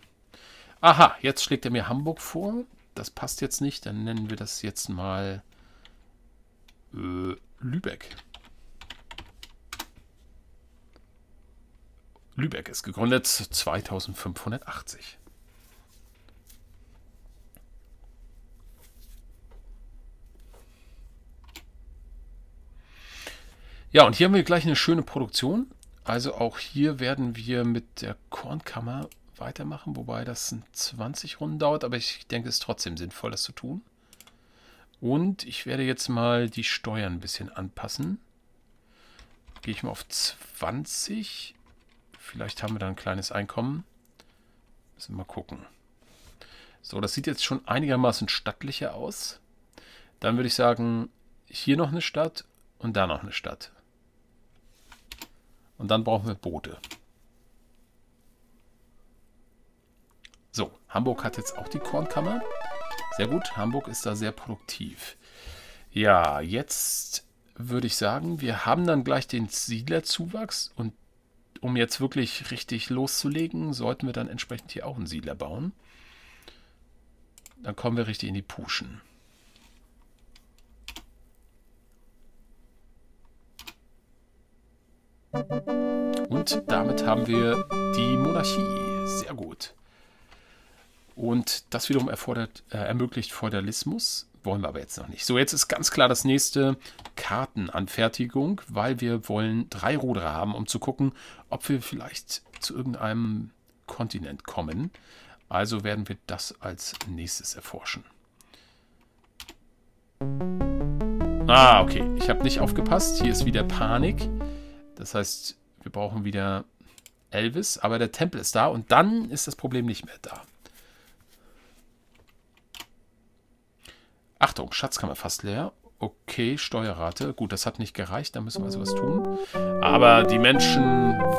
Aha, jetzt schlägt er mir Hamburg vor. Das passt jetzt nicht. Dann nennen wir das jetzt mal äh, Lübeck. Lübeck ist gegründet 2580. Ja, und hier haben wir gleich eine schöne Produktion. Also auch hier werden wir mit der Kornkammer weitermachen, wobei das 20 Runden dauert, aber ich denke, es ist trotzdem sinnvoll, das zu tun. Und ich werde jetzt mal die Steuern ein bisschen anpassen. Gehe ich mal auf 20 Vielleicht haben wir da ein kleines Einkommen. Müssen wir mal gucken. So, das sieht jetzt schon einigermaßen stattlicher aus. Dann würde ich sagen, hier noch eine Stadt und da noch eine Stadt. Und dann brauchen wir Boote. So, Hamburg hat jetzt auch die Kornkammer. Sehr gut, Hamburg ist da sehr produktiv. Ja, jetzt würde ich sagen, wir haben dann gleich den Siedlerzuwachs und um jetzt wirklich richtig loszulegen, sollten wir dann entsprechend hier auch einen Siedler bauen. Dann kommen wir richtig in die Puschen. Und damit haben wir die Monarchie. Sehr gut. Und das wiederum erfordert, äh, ermöglicht Feudalismus. Wollen wir aber jetzt noch nicht. So, jetzt ist ganz klar das nächste Kartenanfertigung, weil wir wollen drei Ruderer haben, um zu gucken, ob wir vielleicht zu irgendeinem Kontinent kommen. Also werden wir das als nächstes erforschen. Ah, okay. Ich habe nicht aufgepasst. Hier ist wieder Panik. Das heißt, wir brauchen wieder Elvis, aber der Tempel ist da und dann ist das Problem nicht mehr da. Achtung, Schatzkammer fast leer. Okay, Steuerrate. Gut, das hat nicht gereicht, da müssen wir also was tun. Aber die Menschen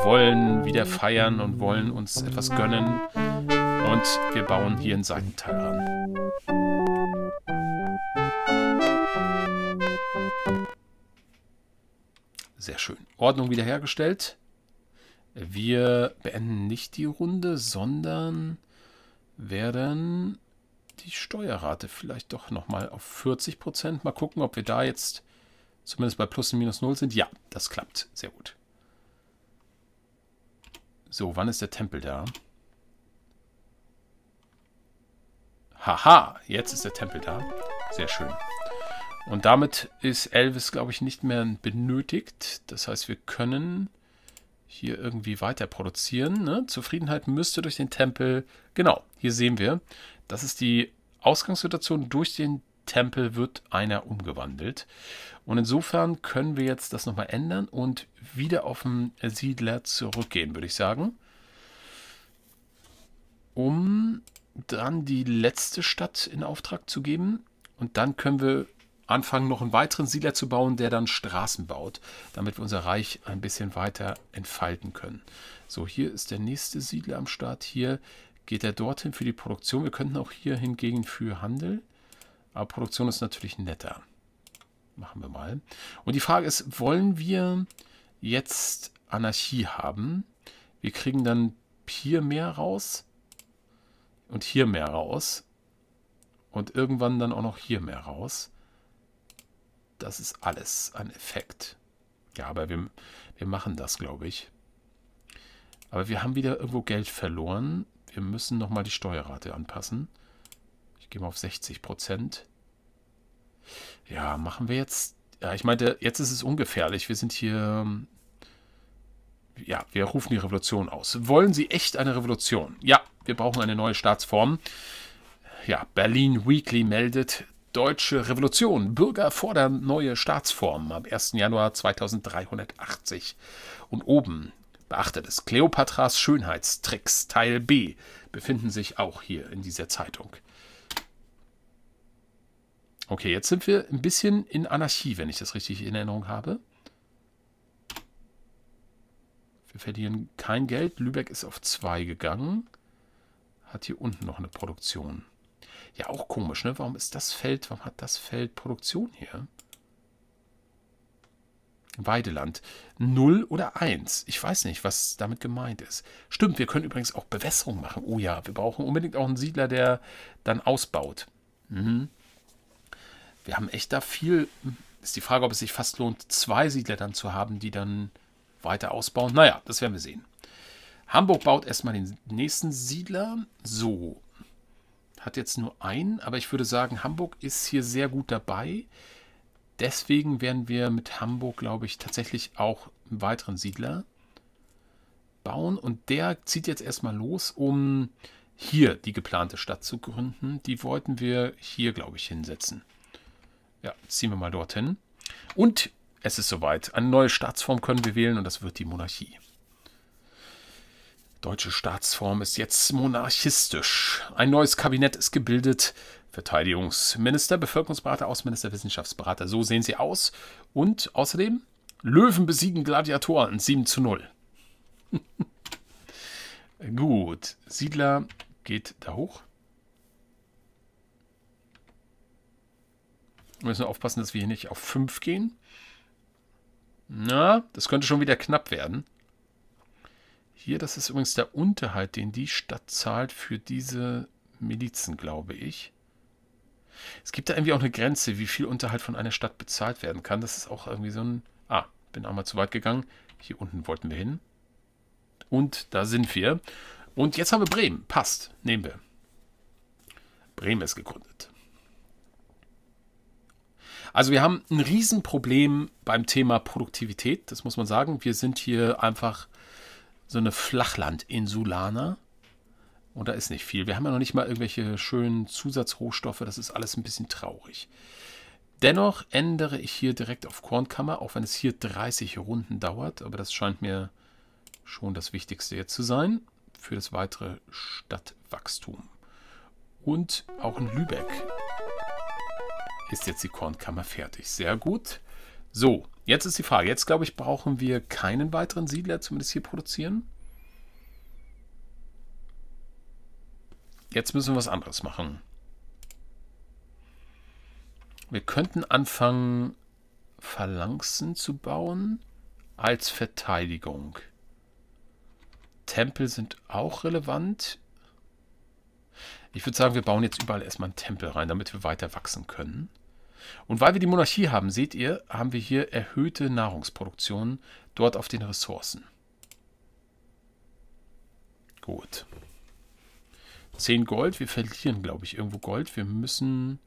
wollen wieder feiern und wollen uns etwas gönnen. Und wir bauen hier einen Seitenteil ran. Sehr schön. Ordnung wiederhergestellt. Wir beenden nicht die Runde, sondern werden die Steuerrate vielleicht doch nochmal auf 40 Prozent. Mal gucken, ob wir da jetzt zumindest bei plus und minus 0 sind. Ja, das klappt. Sehr gut. So, wann ist der Tempel da? Haha, jetzt ist der Tempel da. Sehr schön. Und damit ist Elvis, glaube ich, nicht mehr benötigt. Das heißt, wir können hier irgendwie weiter produzieren. Ne? Zufriedenheit müsste durch den Tempel. Genau, hier sehen wir. Das ist die Ausgangssituation. Durch den Tempel wird einer umgewandelt. Und insofern können wir jetzt das nochmal ändern und wieder auf den Siedler zurückgehen, würde ich sagen. Um dann die letzte Stadt in Auftrag zu geben. Und dann können wir anfangen, noch einen weiteren Siedler zu bauen, der dann Straßen baut, damit wir unser Reich ein bisschen weiter entfalten können. So, hier ist der nächste Siedler am Start. Hier geht er dorthin für die Produktion. Wir könnten auch hier hingegen für Handel. Aber Produktion ist natürlich netter. Machen wir mal. Und die Frage ist, wollen wir jetzt Anarchie haben? Wir kriegen dann hier mehr raus und hier mehr raus. Und irgendwann dann auch noch hier mehr raus. Das ist alles ein Effekt. Ja, aber wir, wir machen das, glaube ich. Aber wir haben wieder irgendwo Geld verloren. Wir müssen nochmal die Steuerrate anpassen. Ich gehe mal auf 60 Prozent. Ja, machen wir jetzt... Ja, ich meinte, jetzt ist es ungefährlich. Wir sind hier... Ja, wir rufen die Revolution aus. Wollen Sie echt eine Revolution? Ja, wir brauchen eine neue Staatsform. Ja, Berlin Weekly meldet, Deutsche Revolution. Bürger fordern neue Staatsformen am 1. Januar 2380. Und oben, beachtet es, Kleopatras Schönheitstricks Teil B befinden sich auch hier in dieser Zeitung. Okay, jetzt sind wir ein bisschen in Anarchie, wenn ich das richtig in Erinnerung habe. Wir verlieren kein Geld. Lübeck ist auf 2 gegangen. Hat hier unten noch eine Produktion. Ja, auch komisch, ne? Warum ist das Feld, warum hat das Feld Produktion hier? Weideland. 0 oder 1. Ich weiß nicht, was damit gemeint ist. Stimmt, wir können übrigens auch Bewässerung machen. Oh ja, wir brauchen unbedingt auch einen Siedler, der dann ausbaut. Mhm. Wir haben echt da viel. Ist die Frage, ob es sich fast lohnt, zwei Siedler dann zu haben, die dann weiter ausbauen. Naja, das werden wir sehen. Hamburg baut erstmal den nächsten Siedler. So, hat jetzt nur einen, aber ich würde sagen, Hamburg ist hier sehr gut dabei. Deswegen werden wir mit Hamburg, glaube ich, tatsächlich auch einen weiteren Siedler bauen. Und der zieht jetzt erstmal los, um hier die geplante Stadt zu gründen. Die wollten wir hier, glaube ich, hinsetzen. Ja, ziehen wir mal dorthin. Und es ist soweit. Eine neue Staatsform können wir wählen und das wird die Monarchie. Deutsche Staatsform ist jetzt monarchistisch. Ein neues Kabinett ist gebildet. Verteidigungsminister, Bevölkerungsberater, Außenminister, Wissenschaftsberater. So sehen sie aus. Und außerdem Löwen besiegen Gladiatoren 7 zu 0. Gut. Siedler geht da hoch. Wir müssen aufpassen, dass wir hier nicht auf 5 gehen. Na, das könnte schon wieder knapp werden. Hier, das ist übrigens der Unterhalt, den die Stadt zahlt für diese Milizen, glaube ich. Es gibt da irgendwie auch eine Grenze, wie viel Unterhalt von einer Stadt bezahlt werden kann. Das ist auch irgendwie so ein... Ah, bin einmal zu weit gegangen. Hier unten wollten wir hin. Und da sind wir. Und jetzt haben wir Bremen. Passt. Nehmen wir. Bremen ist gegründet. Also wir haben ein Riesenproblem beim Thema Produktivität. Das muss man sagen. Wir sind hier einfach so eine Flachland-Insulaner. Und da ist nicht viel. Wir haben ja noch nicht mal irgendwelche schönen Zusatzrohstoffe. Das ist alles ein bisschen traurig. Dennoch ändere ich hier direkt auf Kornkammer, auch wenn es hier 30 Runden dauert. Aber das scheint mir schon das Wichtigste jetzt zu sein für das weitere Stadtwachstum. Und auch in Lübeck ist jetzt die Kornkammer fertig. Sehr gut. So, jetzt ist die Frage. Jetzt, glaube ich, brauchen wir keinen weiteren Siedler, zumindest hier produzieren. Jetzt müssen wir was anderes machen. Wir könnten anfangen, Phalanxen zu bauen als Verteidigung. Tempel sind auch relevant. Ich würde sagen, wir bauen jetzt überall erstmal einen Tempel rein, damit wir weiter wachsen können. Und weil wir die Monarchie haben, seht ihr, haben wir hier erhöhte Nahrungsproduktion dort auf den Ressourcen. Gut. 10 Gold. Wir verlieren, glaube ich, irgendwo Gold. Wir müssen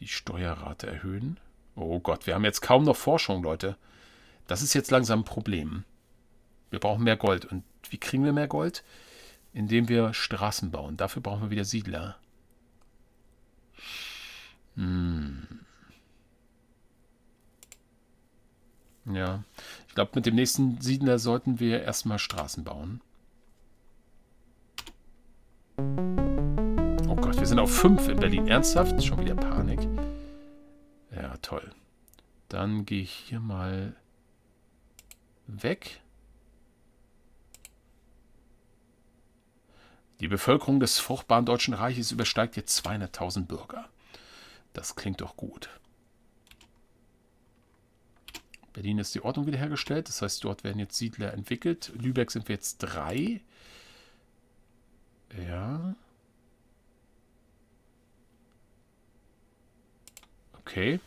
die Steuerrate erhöhen. Oh Gott, wir haben jetzt kaum noch Forschung, Leute. Das ist jetzt langsam ein Problem. Wir brauchen mehr Gold. Und wie kriegen wir mehr Gold? Indem wir Straßen bauen. Dafür brauchen wir wieder Siedler. Hm. Ja, ich glaube, mit dem nächsten Siedler sollten wir erstmal Straßen bauen. Oh Gott, wir sind auf 5 in Berlin. Ernsthaft? Schon wieder Panik. Ja, toll. Dann gehe ich hier mal weg. Die Bevölkerung des fruchtbaren Deutschen Reiches übersteigt jetzt 200.000 Bürger. Das klingt doch gut. Berlin ist die Ordnung wiederhergestellt. Das heißt, dort werden jetzt Siedler entwickelt. Lübeck sind wir jetzt drei. Ja. Okay.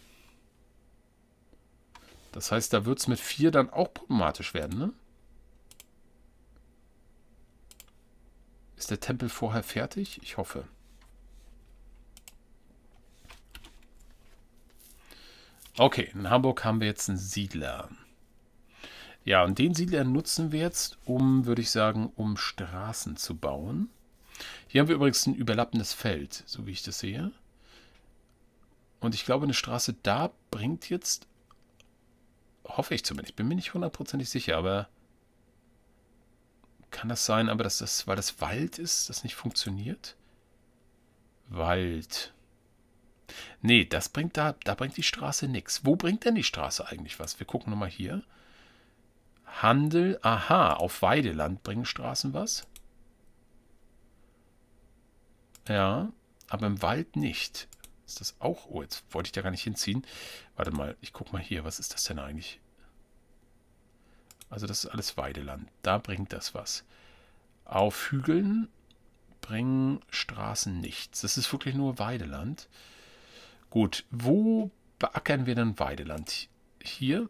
Das heißt, da wird es mit vier dann auch problematisch werden, ne? Ist der Tempel vorher fertig? Ich hoffe. Okay, in Hamburg haben wir jetzt einen Siedler. Ja, und den Siedler nutzen wir jetzt, um, würde ich sagen, um Straßen zu bauen. Hier haben wir übrigens ein überlappendes Feld, so wie ich das sehe. Und ich glaube, eine Straße da bringt jetzt, hoffe ich zumindest, ich bin mir nicht hundertprozentig sicher, aber kann das sein, aber dass das, weil das Wald ist, das nicht funktioniert? Wald. Nee, das bringt da, da bringt die Straße nichts. Wo bringt denn die Straße eigentlich was? Wir gucken nochmal hier. Handel, aha, auf Weideland bringen Straßen was. Ja, aber im Wald nicht. Ist das auch? Oh, jetzt wollte ich da gar nicht hinziehen. Warte mal, ich guck mal hier. Was ist das denn eigentlich? Also das ist alles Weideland. Da bringt das was. Auf Hügeln bringen Straßen nichts. Das ist wirklich nur Weideland. Gut, wo beackern wir denn Weideland? Hier.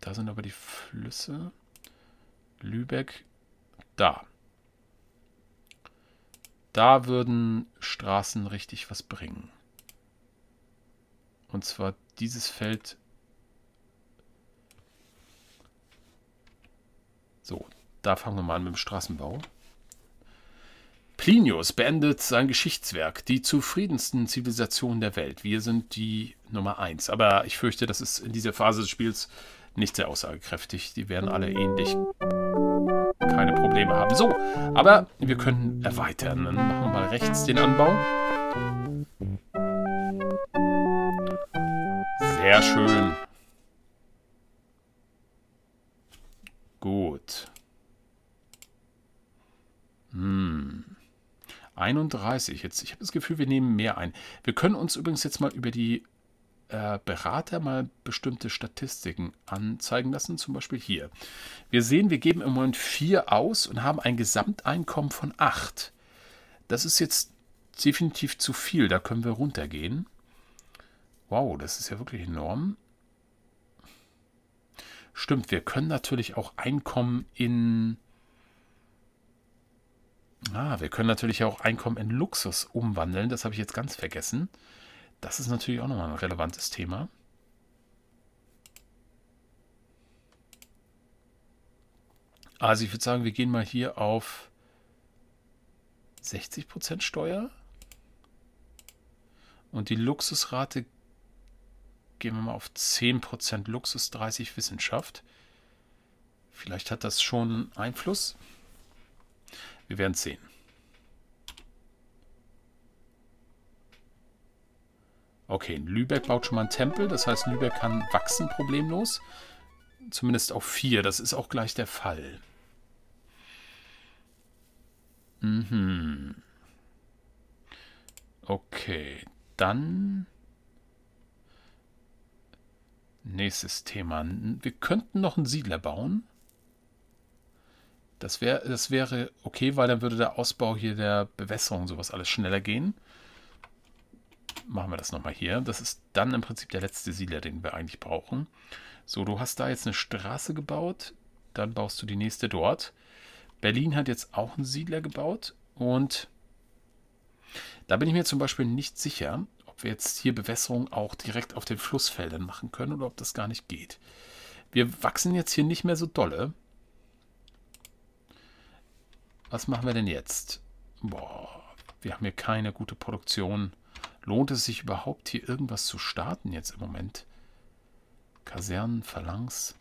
Da sind aber die Flüsse. Lübeck. Da. Da würden Straßen richtig was bringen. Und zwar dieses Feld. So, da fangen wir mal an mit dem Straßenbau. Plinius beendet sein Geschichtswerk, die zufriedensten Zivilisationen der Welt. Wir sind die Nummer 1. Aber ich fürchte, das ist in dieser Phase des Spiels nicht sehr aussagekräftig. Die werden alle ähnlich keine Probleme haben. So, aber wir können erweitern. Dann machen wir mal rechts den Anbau. Sehr schön. Gut. Hm. 31. Jetzt, ich habe das Gefühl, wir nehmen mehr ein. Wir können uns übrigens jetzt mal über die äh, Berater mal bestimmte Statistiken anzeigen lassen. Zum Beispiel hier. Wir sehen, wir geben im Moment 4 aus und haben ein Gesamteinkommen von 8. Das ist jetzt definitiv zu viel. Da können wir runtergehen. Wow, das ist ja wirklich enorm. Stimmt, wir können natürlich auch Einkommen in Ah, wir können natürlich auch Einkommen in Luxus umwandeln. Das habe ich jetzt ganz vergessen. Das ist natürlich auch nochmal ein relevantes Thema. Also ich würde sagen, wir gehen mal hier auf 60% Steuer. Und die Luxusrate gehen wir mal auf 10% Luxus, 30 Wissenschaft. Vielleicht hat das schon Einfluss. Wir werden sehen. Okay, Lübeck baut schon mal einen Tempel. Das heißt, Lübeck kann wachsen problemlos. Zumindest auf vier. Das ist auch gleich der Fall. Mhm. Okay, dann... Nächstes Thema. Wir könnten noch einen Siedler bauen. Das, wär, das wäre okay, weil dann würde der Ausbau hier der Bewässerung sowas alles schneller gehen. Machen wir das nochmal hier. Das ist dann im Prinzip der letzte Siedler, den wir eigentlich brauchen. So, du hast da jetzt eine Straße gebaut. Dann baust du die nächste dort. Berlin hat jetzt auch einen Siedler gebaut. Und da bin ich mir zum Beispiel nicht sicher, ob wir jetzt hier Bewässerung auch direkt auf den Flussfeldern machen können oder ob das gar nicht geht. Wir wachsen jetzt hier nicht mehr so dolle. Was machen wir denn jetzt? Boah, wir haben hier keine gute Produktion. Lohnt es sich überhaupt hier irgendwas zu starten jetzt im Moment? Kasernen, Phalanx.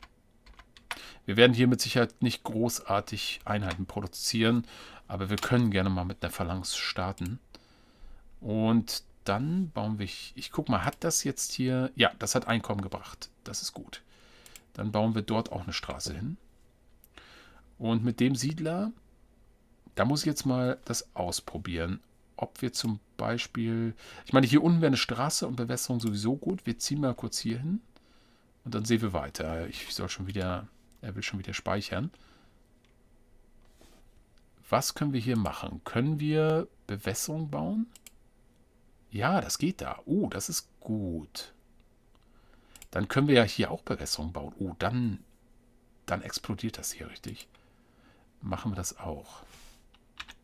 Wir werden hier mit Sicherheit nicht großartig Einheiten produzieren, aber wir können gerne mal mit einer Phalanx starten. Und dann bauen wir... Ich guck mal, hat das jetzt hier... Ja, das hat Einkommen gebracht. Das ist gut. Dann bauen wir dort auch eine Straße hin. Und mit dem Siedler, da muss ich jetzt mal das ausprobieren. Ob wir zum Beispiel... Ich meine, hier unten wäre eine Straße und Bewässerung sowieso gut. Wir ziehen mal kurz hier hin. Und dann sehen wir weiter. Ich soll schon wieder er will schon wieder speichern. Was können wir hier machen? Können wir Bewässerung bauen? Ja, das geht da. Oh, das ist gut. Dann können wir ja hier auch Bewässerung bauen. Oh, dann, dann explodiert das hier richtig. Machen wir das auch.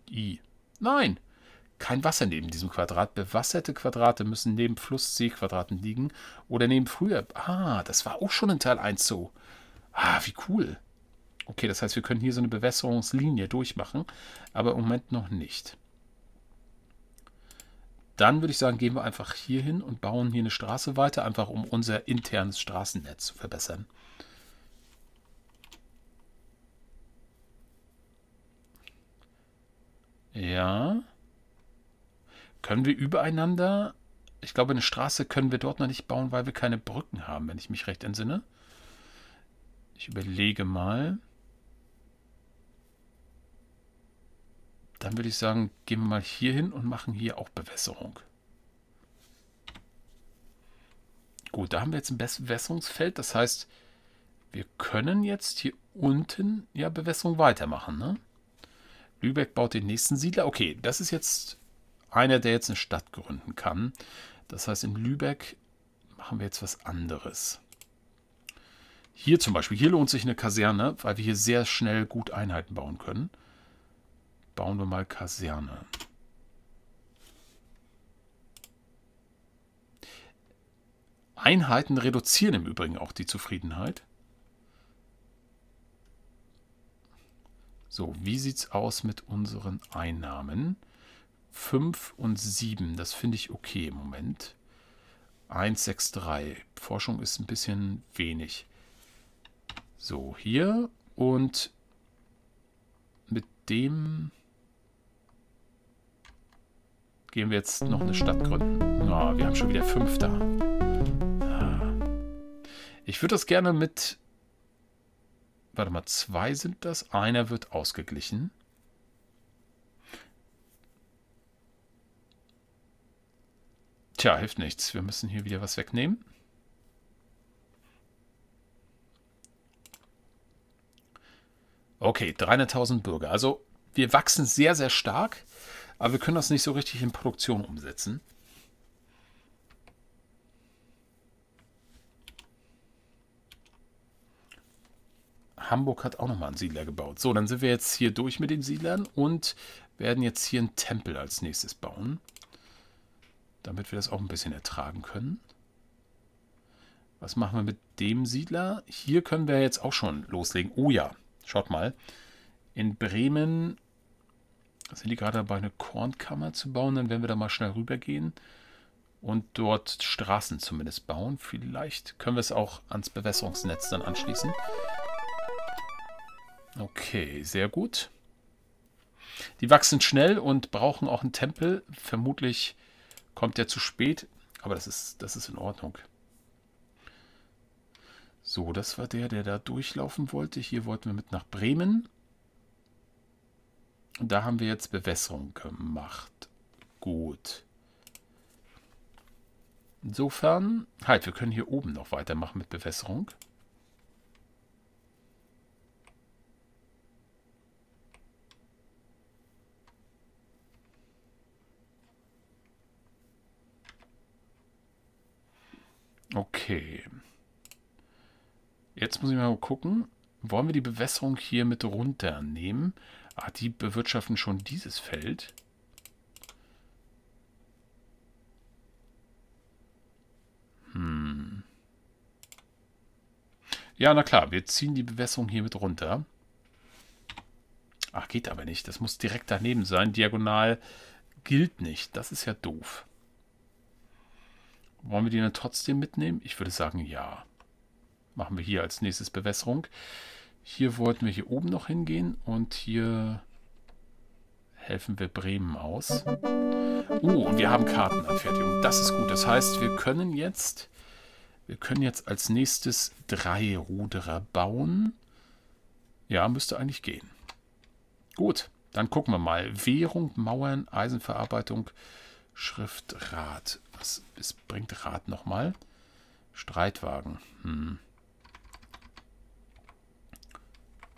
I. Nein! Kein Wasser neben diesem Quadrat. Bewasserte Quadrate müssen neben Fluss-C-Quadraten liegen oder neben früher. Ah, das war auch schon in Teil 1 so. Ah, wie cool. Okay, das heißt, wir können hier so eine Bewässerungslinie durchmachen, aber im Moment noch nicht. Dann würde ich sagen, gehen wir einfach hier hin und bauen hier eine Straße weiter, einfach um unser internes Straßennetz zu verbessern. Ja. Können wir übereinander... Ich glaube, eine Straße können wir dort noch nicht bauen, weil wir keine Brücken haben, wenn ich mich recht entsinne. Ich überlege mal. Dann würde ich sagen, gehen wir mal hier hin und machen hier auch Bewässerung. Gut, da haben wir jetzt ein Bewässerungsfeld. Das heißt, wir können jetzt hier unten ja Bewässerung weitermachen. Ne? Lübeck baut den nächsten Siedler. Okay, das ist jetzt einer, der jetzt eine Stadt gründen kann. Das heißt, in Lübeck machen wir jetzt was anderes. Hier zum Beispiel, hier lohnt sich eine Kaserne, weil wir hier sehr schnell gut Einheiten bauen können. Bauen wir mal Kaserne. Einheiten reduzieren im Übrigen auch die Zufriedenheit. So, wie sieht es aus mit unseren Einnahmen? 5 und 7, das finde ich okay im Moment. 1, 6, 3. Forschung ist ein bisschen wenig. So, hier und mit dem gehen wir jetzt noch eine Stadt gründen. Oh, wir haben schon wieder fünf da. Ah. Ich würde das gerne mit... Warte mal, zwei sind das. Einer wird ausgeglichen. Tja, hilft nichts. Wir müssen hier wieder was wegnehmen. Okay, 300.000 Bürger. Also wir wachsen sehr, sehr stark, aber wir können das nicht so richtig in Produktion umsetzen. Hamburg hat auch nochmal einen Siedler gebaut. So, dann sind wir jetzt hier durch mit den Siedlern und werden jetzt hier einen Tempel als nächstes bauen. Damit wir das auch ein bisschen ertragen können. Was machen wir mit dem Siedler? Hier können wir jetzt auch schon loslegen. Oh ja, Schaut mal. In Bremen sind die gerade dabei, eine Kornkammer zu bauen. Dann werden wir da mal schnell rübergehen und dort Straßen zumindest bauen. Vielleicht können wir es auch ans Bewässerungsnetz dann anschließen. Okay, sehr gut. Die wachsen schnell und brauchen auch einen Tempel. Vermutlich kommt der zu spät, aber das ist, das ist in Ordnung. So, das war der, der da durchlaufen wollte. Hier wollten wir mit nach Bremen. Und da haben wir jetzt Bewässerung gemacht. Gut. Insofern, halt, wir können hier oben noch weitermachen mit Bewässerung. Okay. Jetzt muss ich mal gucken, wollen wir die Bewässerung hier mit runternehmen? Ah, die bewirtschaften schon dieses Feld. Hm. Ja, na klar, wir ziehen die Bewässerung hier mit runter. Ach, geht aber nicht. Das muss direkt daneben sein. Diagonal gilt nicht. Das ist ja doof. Wollen wir die dann trotzdem mitnehmen? Ich würde sagen, ja. Machen wir hier als nächstes Bewässerung. Hier wollten wir hier oben noch hingehen und hier helfen wir Bremen aus. Oh, und wir haben Kartenanfertigung. Das ist gut. Das heißt, wir können jetzt, wir können jetzt als nächstes drei Ruderer bauen. Ja, müsste eigentlich gehen. Gut, dann gucken wir mal. Währung, Mauern, Eisenverarbeitung, Schrift, Rad. Was, was bringt Rad nochmal? Streitwagen. Hm.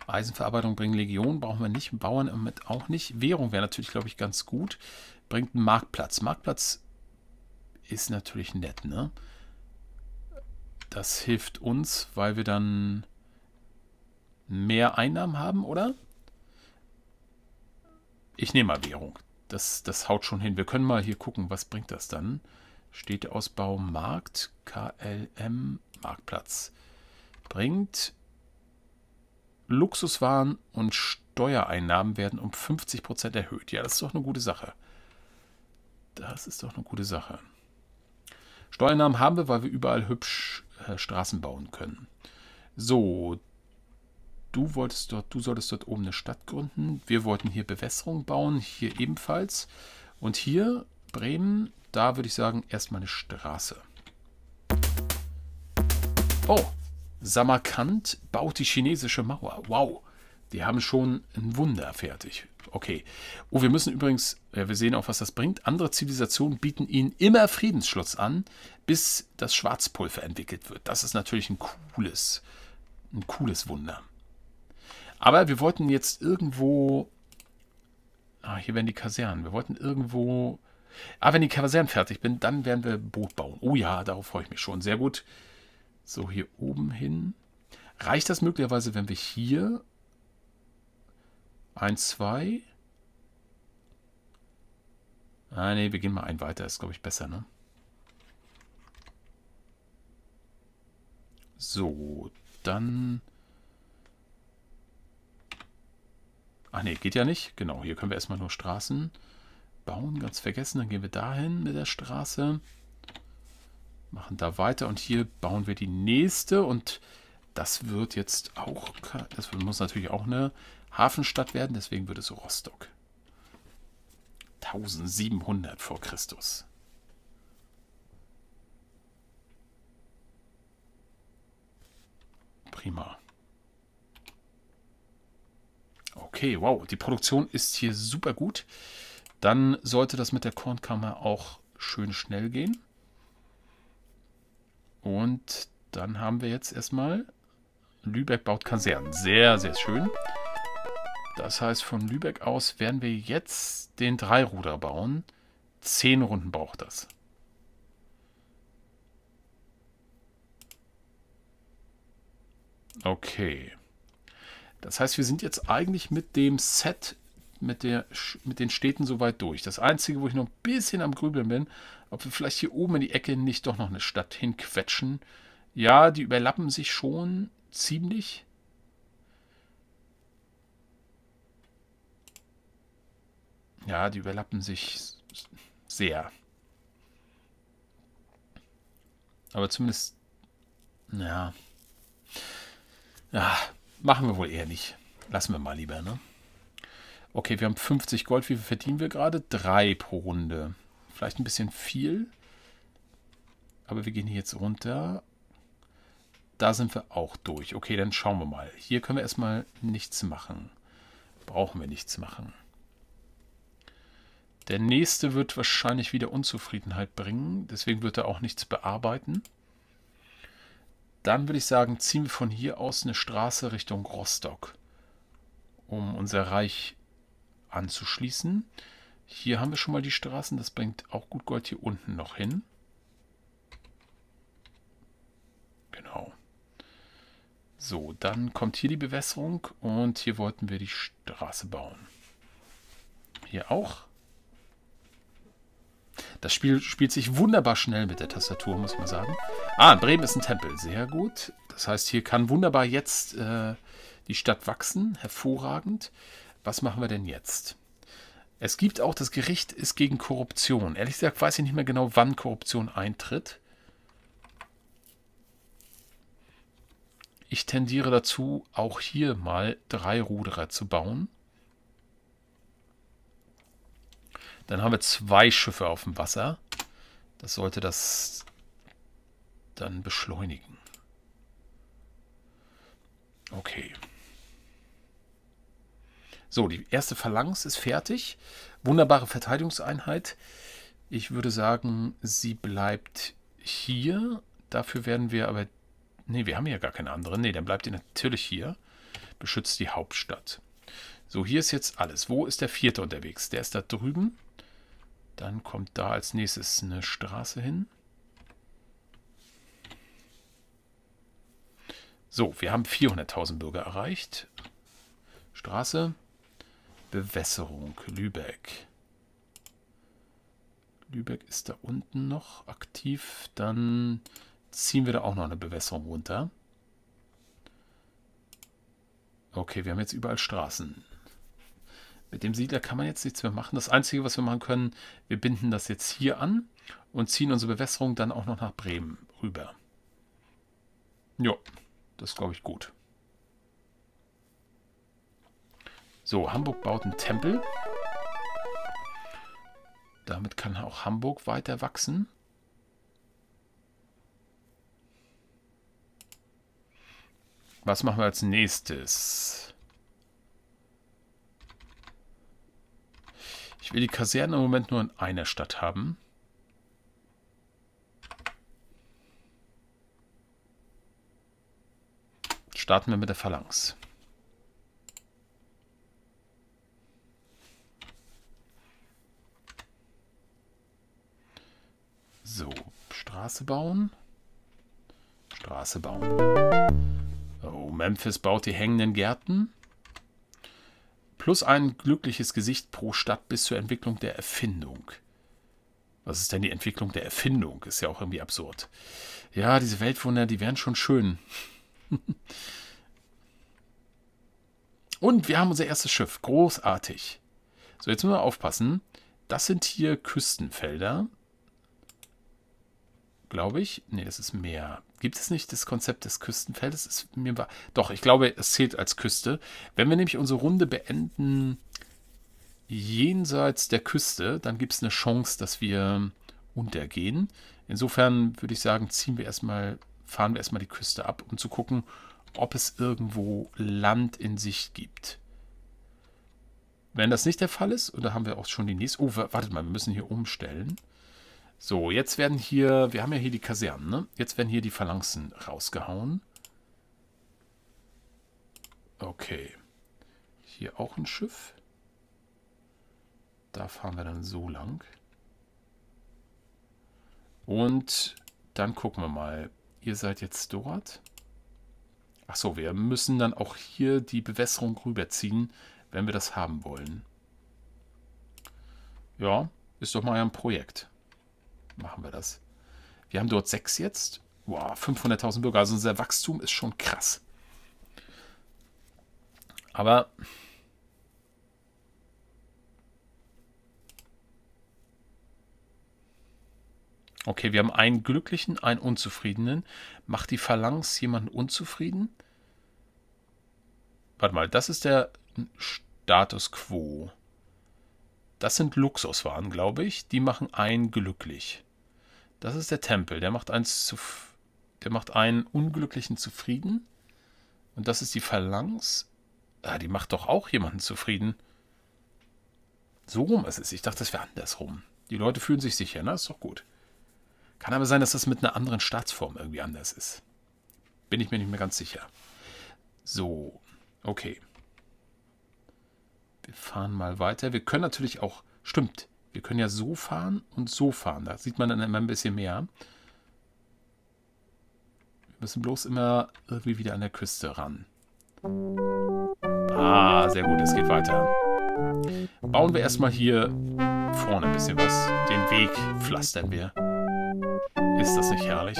Eisenverarbeitung bringen Legion, brauchen wir nicht. Bauern damit auch nicht. Währung wäre natürlich, glaube ich, ganz gut. Bringt einen Marktplatz. Marktplatz ist natürlich nett, ne? Das hilft uns, weil wir dann mehr Einnahmen haben, oder? Ich nehme mal Währung. Das, das haut schon hin. Wir können mal hier gucken, was bringt das dann. Städteausbau Markt, KLM, Marktplatz. Bringt Luxuswaren und Steuereinnahmen werden um 50% erhöht. Ja, das ist doch eine gute Sache. Das ist doch eine gute Sache. Steuereinnahmen haben wir, weil wir überall hübsch äh, Straßen bauen können. So, du wolltest dort, du solltest dort oben eine Stadt gründen. Wir wollten hier Bewässerung bauen, hier ebenfalls. Und hier Bremen, da würde ich sagen, erstmal eine Straße. Oh, Samarkand baut die chinesische Mauer. Wow, die haben schon ein Wunder fertig. Okay. Oh, wir müssen übrigens, ja, wir sehen auch, was das bringt. Andere Zivilisationen bieten ihnen immer Friedensschluss an, bis das Schwarzpulver entwickelt wird. Das ist natürlich ein cooles, ein cooles Wunder. Aber wir wollten jetzt irgendwo. Ah, hier werden die Kasernen. Wir wollten irgendwo. Ah, wenn die Kasernen fertig bin, dann werden wir Boot bauen. Oh ja, darauf freue ich mich schon. Sehr gut. So, hier oben hin. Reicht das möglicherweise, wenn wir hier 1, 2. Ah, ne, wir gehen mal ein weiter. Ist, glaube ich, besser, ne? So, dann... Ach ne, geht ja nicht. Genau, hier können wir erstmal nur Straßen bauen. Ganz vergessen, dann gehen wir dahin mit der Straße. Machen da weiter und hier bauen wir die nächste und das wird jetzt auch, das muss natürlich auch eine Hafenstadt werden, deswegen wird es Rostock. 1700 vor Christus. Prima. Okay, wow, die Produktion ist hier super gut. Dann sollte das mit der Kornkammer auch schön schnell gehen. Und dann haben wir jetzt erstmal Lübeck baut Kasernen. Sehr, sehr schön. Das heißt, von Lübeck aus werden wir jetzt den Dreiruder bauen. Zehn Runden braucht das. Okay. Das heißt, wir sind jetzt eigentlich mit dem Set, mit, der, mit den Städten soweit durch. Das Einzige, wo ich noch ein bisschen am Grübeln bin, ob wir vielleicht hier oben in die Ecke nicht doch noch eine Stadt hinquetschen. Ja, die überlappen sich schon ziemlich. Ja, die überlappen sich sehr. Aber zumindest, ja. Ja, machen wir wohl eher nicht. Lassen wir mal lieber, ne? Okay, wir haben 50 Gold. Wie viel verdienen wir gerade? Drei pro Runde. Vielleicht ein bisschen viel. Aber wir gehen hier jetzt runter. Da sind wir auch durch. Okay, dann schauen wir mal. Hier können wir erstmal nichts machen. Brauchen wir nichts machen. Der nächste wird wahrscheinlich wieder Unzufriedenheit bringen. Deswegen wird er auch nichts bearbeiten. Dann würde ich sagen, ziehen wir von hier aus eine Straße Richtung Rostock, um unser Reich anzuschließen. Hier haben wir schon mal die Straßen. Das bringt auch gut Gold hier unten noch hin. So, dann kommt hier die Bewässerung und hier wollten wir die Straße bauen. Hier auch. Das Spiel spielt sich wunderbar schnell mit der Tastatur, muss man sagen. Ah, Bremen ist ein Tempel. Sehr gut. Das heißt, hier kann wunderbar jetzt äh, die Stadt wachsen. Hervorragend. Was machen wir denn jetzt? Es gibt auch, das Gericht ist gegen Korruption. Ehrlich gesagt weiß ich nicht mehr genau, wann Korruption eintritt. Ich tendiere dazu, auch hier mal drei Ruderer zu bauen. Dann haben wir zwei Schiffe auf dem Wasser. Das sollte das dann beschleunigen. Okay. So, die erste Phalanx ist fertig. Wunderbare Verteidigungseinheit. Ich würde sagen, sie bleibt hier. Dafür werden wir aber... Ne, wir haben ja gar keine andere. Ne, dann bleibt ihr natürlich hier. Beschützt die Hauptstadt. So, hier ist jetzt alles. Wo ist der vierte unterwegs? Der ist da drüben. Dann kommt da als nächstes eine Straße hin. So, wir haben 400.000 Bürger erreicht. Straße. Bewässerung. Lübeck. Lübeck ist da unten noch aktiv. Dann ziehen wir da auch noch eine Bewässerung runter. Okay, wir haben jetzt überall Straßen. Mit dem Siedler kann man jetzt nichts mehr machen. Das Einzige, was wir machen können, wir binden das jetzt hier an und ziehen unsere Bewässerung dann auch noch nach Bremen rüber. Ja, das glaube ich gut. So, Hamburg baut einen Tempel. Damit kann auch Hamburg weiter wachsen. Was machen wir als nächstes? Ich will die Kaserne im Moment nur in einer Stadt haben. Starten wir mit der Phalanx. So, Straße bauen. Straße bauen. Oh, Memphis baut die hängenden Gärten. Plus ein glückliches Gesicht pro Stadt bis zur Entwicklung der Erfindung. Was ist denn die Entwicklung der Erfindung? Ist ja auch irgendwie absurd. Ja, diese Weltwunder, die wären schon schön. Und wir haben unser erstes Schiff. Großartig. So, jetzt müssen wir aufpassen. Das sind hier Küstenfelder. Glaube ich. Ne, das ist Meer. Gibt es nicht das Konzept des Küstenfeldes? Ist mir doch, ich glaube, es zählt als Küste. Wenn wir nämlich unsere Runde beenden jenseits der Küste, dann gibt es eine Chance, dass wir untergehen. Insofern würde ich sagen, ziehen wir erstmal, fahren wir erstmal die Küste ab, um zu gucken, ob es irgendwo Land in Sicht gibt. Wenn das nicht der Fall ist, da haben wir auch schon die nächste. Oh, wartet mal, wir müssen hier umstellen. So, jetzt werden hier, wir haben ja hier die Kasernen, ne? Jetzt werden hier die Phalanxen rausgehauen. Okay. Hier auch ein Schiff. Da fahren wir dann so lang. Und dann gucken wir mal. Ihr seid jetzt dort. Achso, wir müssen dann auch hier die Bewässerung rüberziehen, wenn wir das haben wollen. Ja, ist doch mal ein Projekt machen wir das. Wir haben dort sechs jetzt. Wow, 500.000 Bürger. Also unser Wachstum ist schon krass. Aber Okay, wir haben einen glücklichen, einen unzufriedenen. Macht die Phalanx jemanden unzufrieden? Warte mal, das ist der Status Quo. Das sind Luxuswaren, glaube ich. Die machen einen glücklich. Das ist der Tempel. Der macht, eins zu, der macht einen Unglücklichen zufrieden. Und das ist die Phalanx. Ah, die macht doch auch jemanden zufrieden. So rum ist es. Ich dachte, das wäre andersrum. Die Leute fühlen sich sicher, ne? Ist doch gut. Kann aber sein, dass das mit einer anderen Staatsform irgendwie anders ist. Bin ich mir nicht mehr ganz sicher. So, okay. Wir fahren mal weiter. Wir können natürlich auch, stimmt, wir können ja so fahren und so fahren. Da sieht man dann immer ein bisschen mehr. Wir müssen bloß immer irgendwie wieder an der Küste ran. Ah, sehr gut, es geht weiter. Bauen wir erstmal hier vorne ein bisschen was. Den Weg pflastern wir. Ist das nicht herrlich?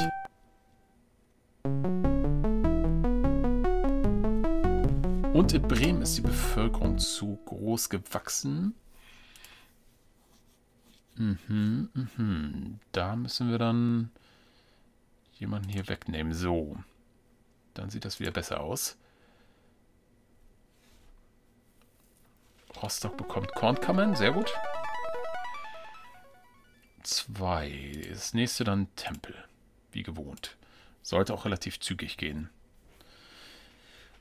Und in Bremen ist die Bevölkerung zu groß gewachsen. Mhm, mhm. Da müssen wir dann jemanden hier wegnehmen. So. Dann sieht das wieder besser aus. Rostock bekommt Kornkammern. Sehr gut. Zwei. Das nächste dann Tempel. Wie gewohnt. Sollte auch relativ zügig gehen.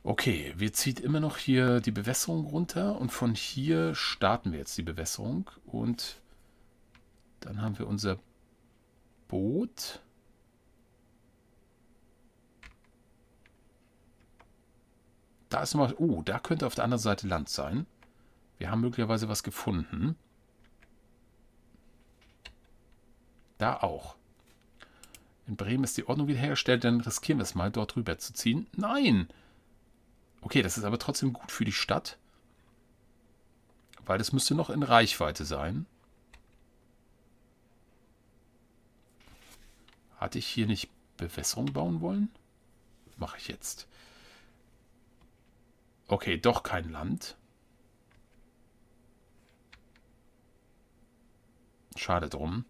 Okay, wir ziehen immer noch hier die Bewässerung runter und von hier starten wir jetzt die Bewässerung und dann haben wir unser Boot. Da ist nochmal... Oh, da könnte auf der anderen Seite Land sein. Wir haben möglicherweise was gefunden. Da auch. In Bremen ist die Ordnung wiederhergestellt, dann riskieren wir es mal, dort rüber zu ziehen. Nein! Okay, das ist aber trotzdem gut für die Stadt. Weil das müsste noch in Reichweite sein. Hatte ich hier nicht Bewässerung bauen wollen? Mache ich jetzt. Okay, doch kein Land. Schade drum.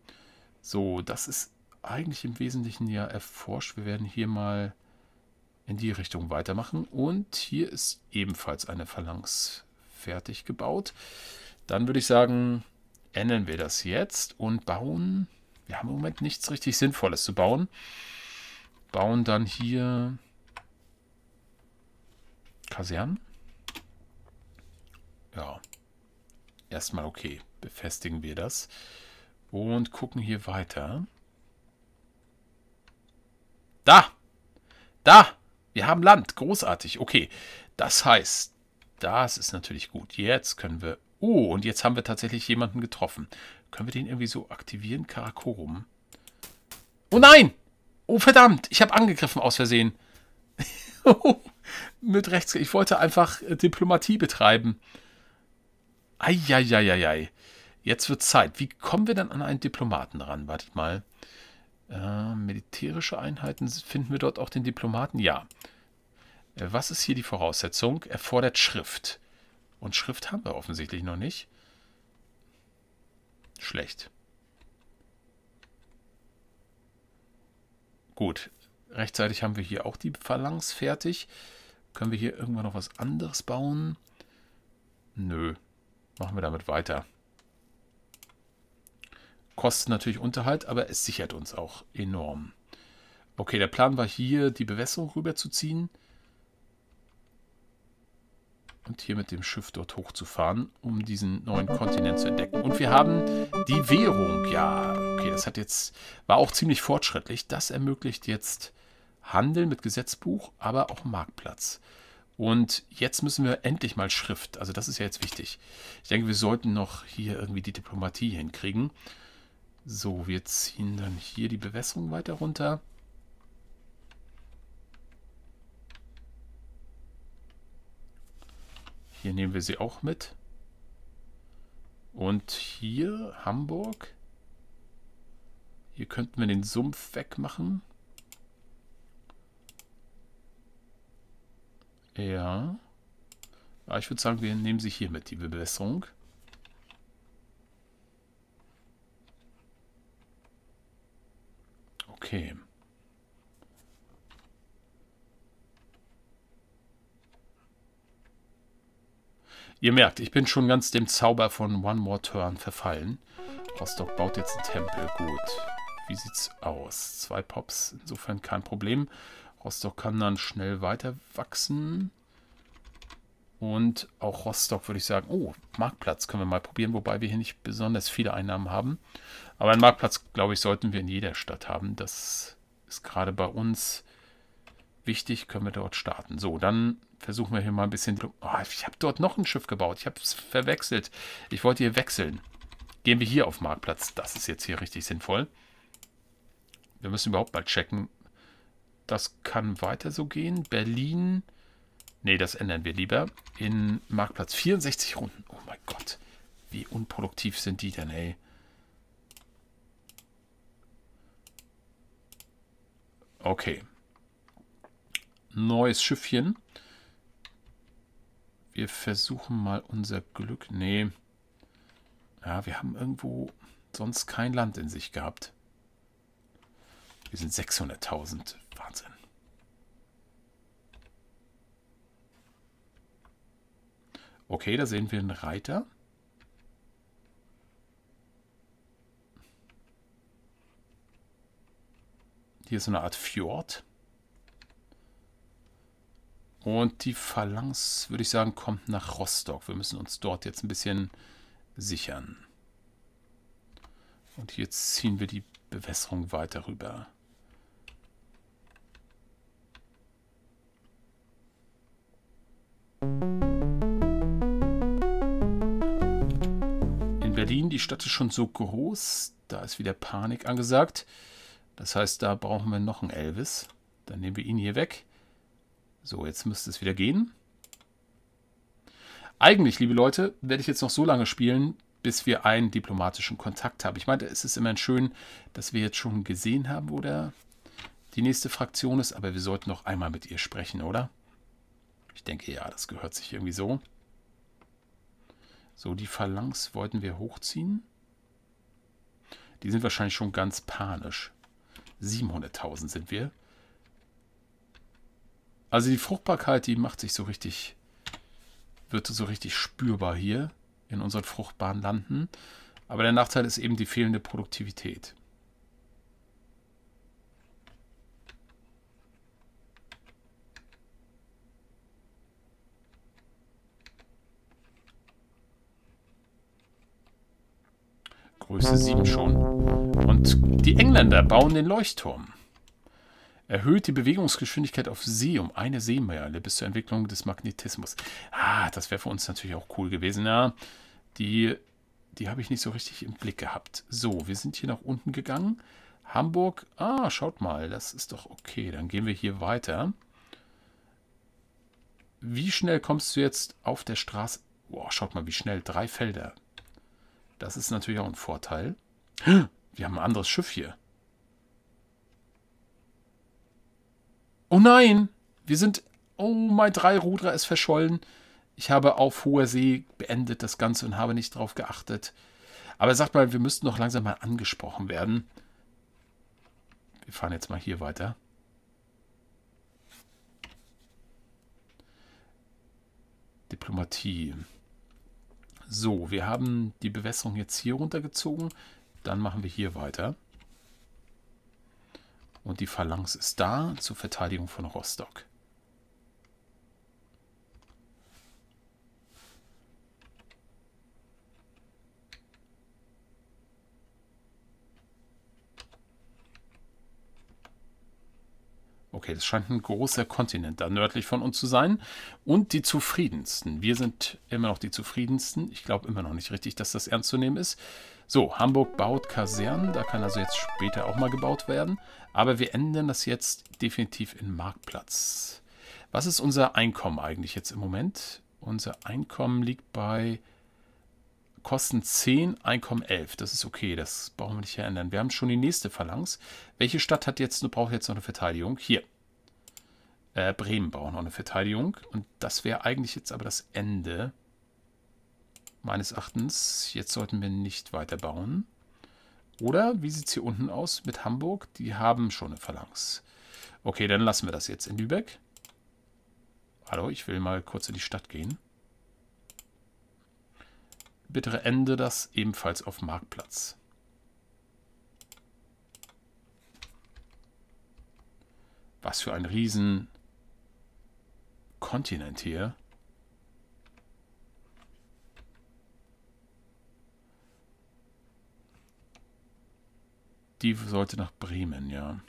So, das ist eigentlich im Wesentlichen ja erforscht. Wir werden hier mal in die Richtung weitermachen. Und hier ist ebenfalls eine Phalanx fertig gebaut. Dann würde ich sagen, ändern wir das jetzt und bauen... Wir haben im Moment nichts richtig Sinnvolles zu bauen. Bauen dann hier Kasernen. Ja, erstmal okay. Befestigen wir das. Und gucken hier weiter. Da! Da! Wir haben Land. Großartig. Okay. Das heißt, das ist natürlich gut. Jetzt können wir... Oh, und jetzt haben wir tatsächlich jemanden getroffen. Können wir den irgendwie so aktivieren? Karakorum. Oh nein! Oh verdammt! Ich habe angegriffen aus Versehen. Mit rechts... Ich wollte einfach äh, Diplomatie betreiben. Eieieiei. Jetzt wird Zeit. Wie kommen wir dann an einen Diplomaten ran? Wartet mal. Äh, militärische Einheiten, finden wir dort auch den Diplomaten? Ja. Äh, was ist hier die Voraussetzung? Erfordert Schrift. Und Schrift haben wir offensichtlich noch nicht. Schlecht. Gut. Rechtzeitig haben wir hier auch die Phalanx fertig. Können wir hier irgendwann noch was anderes bauen? Nö. Machen wir damit weiter. Kostet natürlich Unterhalt, aber es sichert uns auch enorm. Okay, der Plan war hier, die Bewässerung rüberzuziehen. Und hier mit dem Schiff dort hochzufahren, um diesen neuen Kontinent zu entdecken. Und wir haben die Währung. Ja, okay, das hat jetzt, war auch ziemlich fortschrittlich. Das ermöglicht jetzt Handel mit Gesetzbuch, aber auch Marktplatz. Und jetzt müssen wir endlich mal Schrift. Also das ist ja jetzt wichtig. Ich denke, wir sollten noch hier irgendwie die Diplomatie hinkriegen. So, wir ziehen dann hier die Bewässerung weiter runter. Hier nehmen wir sie auch mit. Und hier Hamburg. Hier könnten wir den Sumpf wegmachen. Ja. Aber ich würde sagen, wir nehmen sie hier mit, die Bewässerung. Okay. Ihr merkt, ich bin schon ganz dem Zauber von One More Turn verfallen. Rostock baut jetzt einen Tempel. Gut. Wie sieht's aus? Zwei Pops, insofern kein Problem. Rostock kann dann schnell weiter wachsen. Und auch Rostock würde ich sagen, oh, Marktplatz können wir mal probieren, wobei wir hier nicht besonders viele Einnahmen haben. Aber einen Marktplatz, glaube ich, sollten wir in jeder Stadt haben. Das ist gerade bei uns wichtig, können wir dort starten. So, dann versuchen wir hier mal ein bisschen... Oh, ich habe dort noch ein Schiff gebaut. Ich habe es verwechselt. Ich wollte hier wechseln. Gehen wir hier auf Marktplatz. Das ist jetzt hier richtig sinnvoll. Wir müssen überhaupt mal checken, Das kann weiter so gehen. Berlin. Ne, das ändern wir lieber. In Marktplatz 64 Runden. Oh mein Gott. Wie unproduktiv sind die denn, ey? Okay. Neues Schiffchen. Wir versuchen mal unser Glück. Nee. Ja, wir haben irgendwo sonst kein Land in sich gehabt. Wir sind 600.000. Wahnsinn. Okay, da sehen wir einen Reiter. Hier ist so eine Art Fjord. Und die Phalanx, würde ich sagen, kommt nach Rostock. Wir müssen uns dort jetzt ein bisschen sichern. Und hier ziehen wir die Bewässerung weiter rüber. In Berlin, die Stadt ist schon so groß, da ist wieder Panik angesagt. Das heißt, da brauchen wir noch einen Elvis. Dann nehmen wir ihn hier weg. So, jetzt müsste es wieder gehen. Eigentlich, liebe Leute, werde ich jetzt noch so lange spielen, bis wir einen diplomatischen Kontakt haben. Ich meine, es ist immerhin schön, dass wir jetzt schon gesehen haben, wo der, die nächste Fraktion ist, aber wir sollten noch einmal mit ihr sprechen, oder? Ich denke, ja, das gehört sich irgendwie so. So, die Phalanx wollten wir hochziehen. Die sind wahrscheinlich schon ganz panisch. 700.000 sind wir. Also die Fruchtbarkeit, die macht sich so richtig, wird so richtig spürbar hier in unseren fruchtbaren Landen. Aber der Nachteil ist eben die fehlende Produktivität. Größe 7 schon. Und die Engländer bauen den Leuchtturm. Erhöht die Bewegungsgeschwindigkeit auf See um eine Seemeile bis zur Entwicklung des Magnetismus. Ah, das wäre für uns natürlich auch cool gewesen. Ja, die, die habe ich nicht so richtig im Blick gehabt. So, wir sind hier nach unten gegangen. Hamburg. Ah, schaut mal, das ist doch okay. Dann gehen wir hier weiter. Wie schnell kommst du jetzt auf der Straße? Boah, schaut mal, wie schnell. Drei Felder. Das ist natürlich auch ein Vorteil. Wir haben ein anderes Schiff hier. Oh nein! Wir sind... Oh, mein Dreirudler ist verschollen. Ich habe auf hoher See beendet das Ganze und habe nicht darauf geachtet. Aber er sagt mal, wir müssten noch langsam mal angesprochen werden. Wir fahren jetzt mal hier weiter. Diplomatie. So, wir haben die Bewässerung jetzt hier runtergezogen. Dann machen wir hier weiter. Und die Phalanx ist da zur Verteidigung von Rostock. Okay, das scheint ein großer Kontinent da nördlich von uns zu sein. Und die zufriedensten. Wir sind immer noch die zufriedensten. Ich glaube immer noch nicht richtig, dass das ernst zu nehmen ist. So, Hamburg baut Kasernen. Da kann also jetzt später auch mal gebaut werden. Aber wir ändern das jetzt definitiv in Marktplatz. Was ist unser Einkommen eigentlich jetzt im Moment? Unser Einkommen liegt bei Kosten 10, Einkommen 11. Das ist okay, das brauchen wir nicht ändern. Wir haben schon die nächste Phalanx. Welche Stadt hat jetzt, braucht jetzt noch eine Verteidigung? Hier. Äh, Bremen braucht noch eine Verteidigung. Und das wäre eigentlich jetzt aber das Ende. Meines Erachtens. Jetzt sollten wir nicht weiter bauen. Oder, wie sieht es hier unten aus mit Hamburg? Die haben schon eine Phalanx. Okay, dann lassen wir das jetzt in Lübeck. Hallo, ich will mal kurz in die Stadt gehen. Bitte ende das ebenfalls auf Marktplatz. Was für ein riesen Kontinent hier. Die sollte nach Bremen, ja.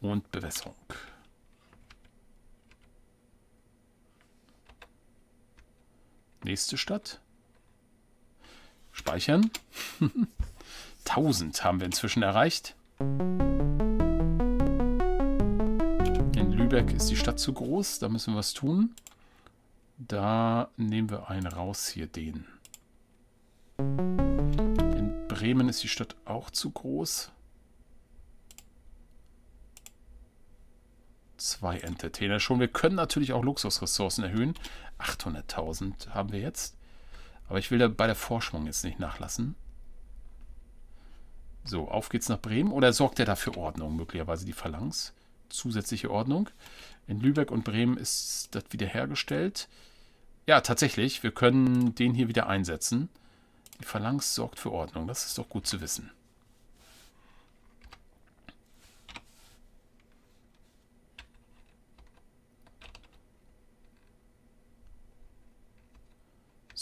Und Bewässerung. Nächste Stadt. Speichern. 1000 haben wir inzwischen erreicht. In Lübeck ist die Stadt zu groß, da müssen wir was tun. Da nehmen wir einen raus hier, den. In Bremen ist die Stadt auch zu groß. Zwei Entertainer schon. Wir können natürlich auch Luxusressourcen erhöhen. 800.000 haben wir jetzt. Aber ich will da bei der Forschung jetzt nicht nachlassen. So, auf geht's nach Bremen. Oder sorgt er da für Ordnung, möglicherweise die Phalanx? Zusätzliche Ordnung. In Lübeck und Bremen ist das wiederhergestellt. Ja, tatsächlich. Wir können den hier wieder einsetzen. Die Phalanx sorgt für Ordnung. Das ist doch gut zu wissen.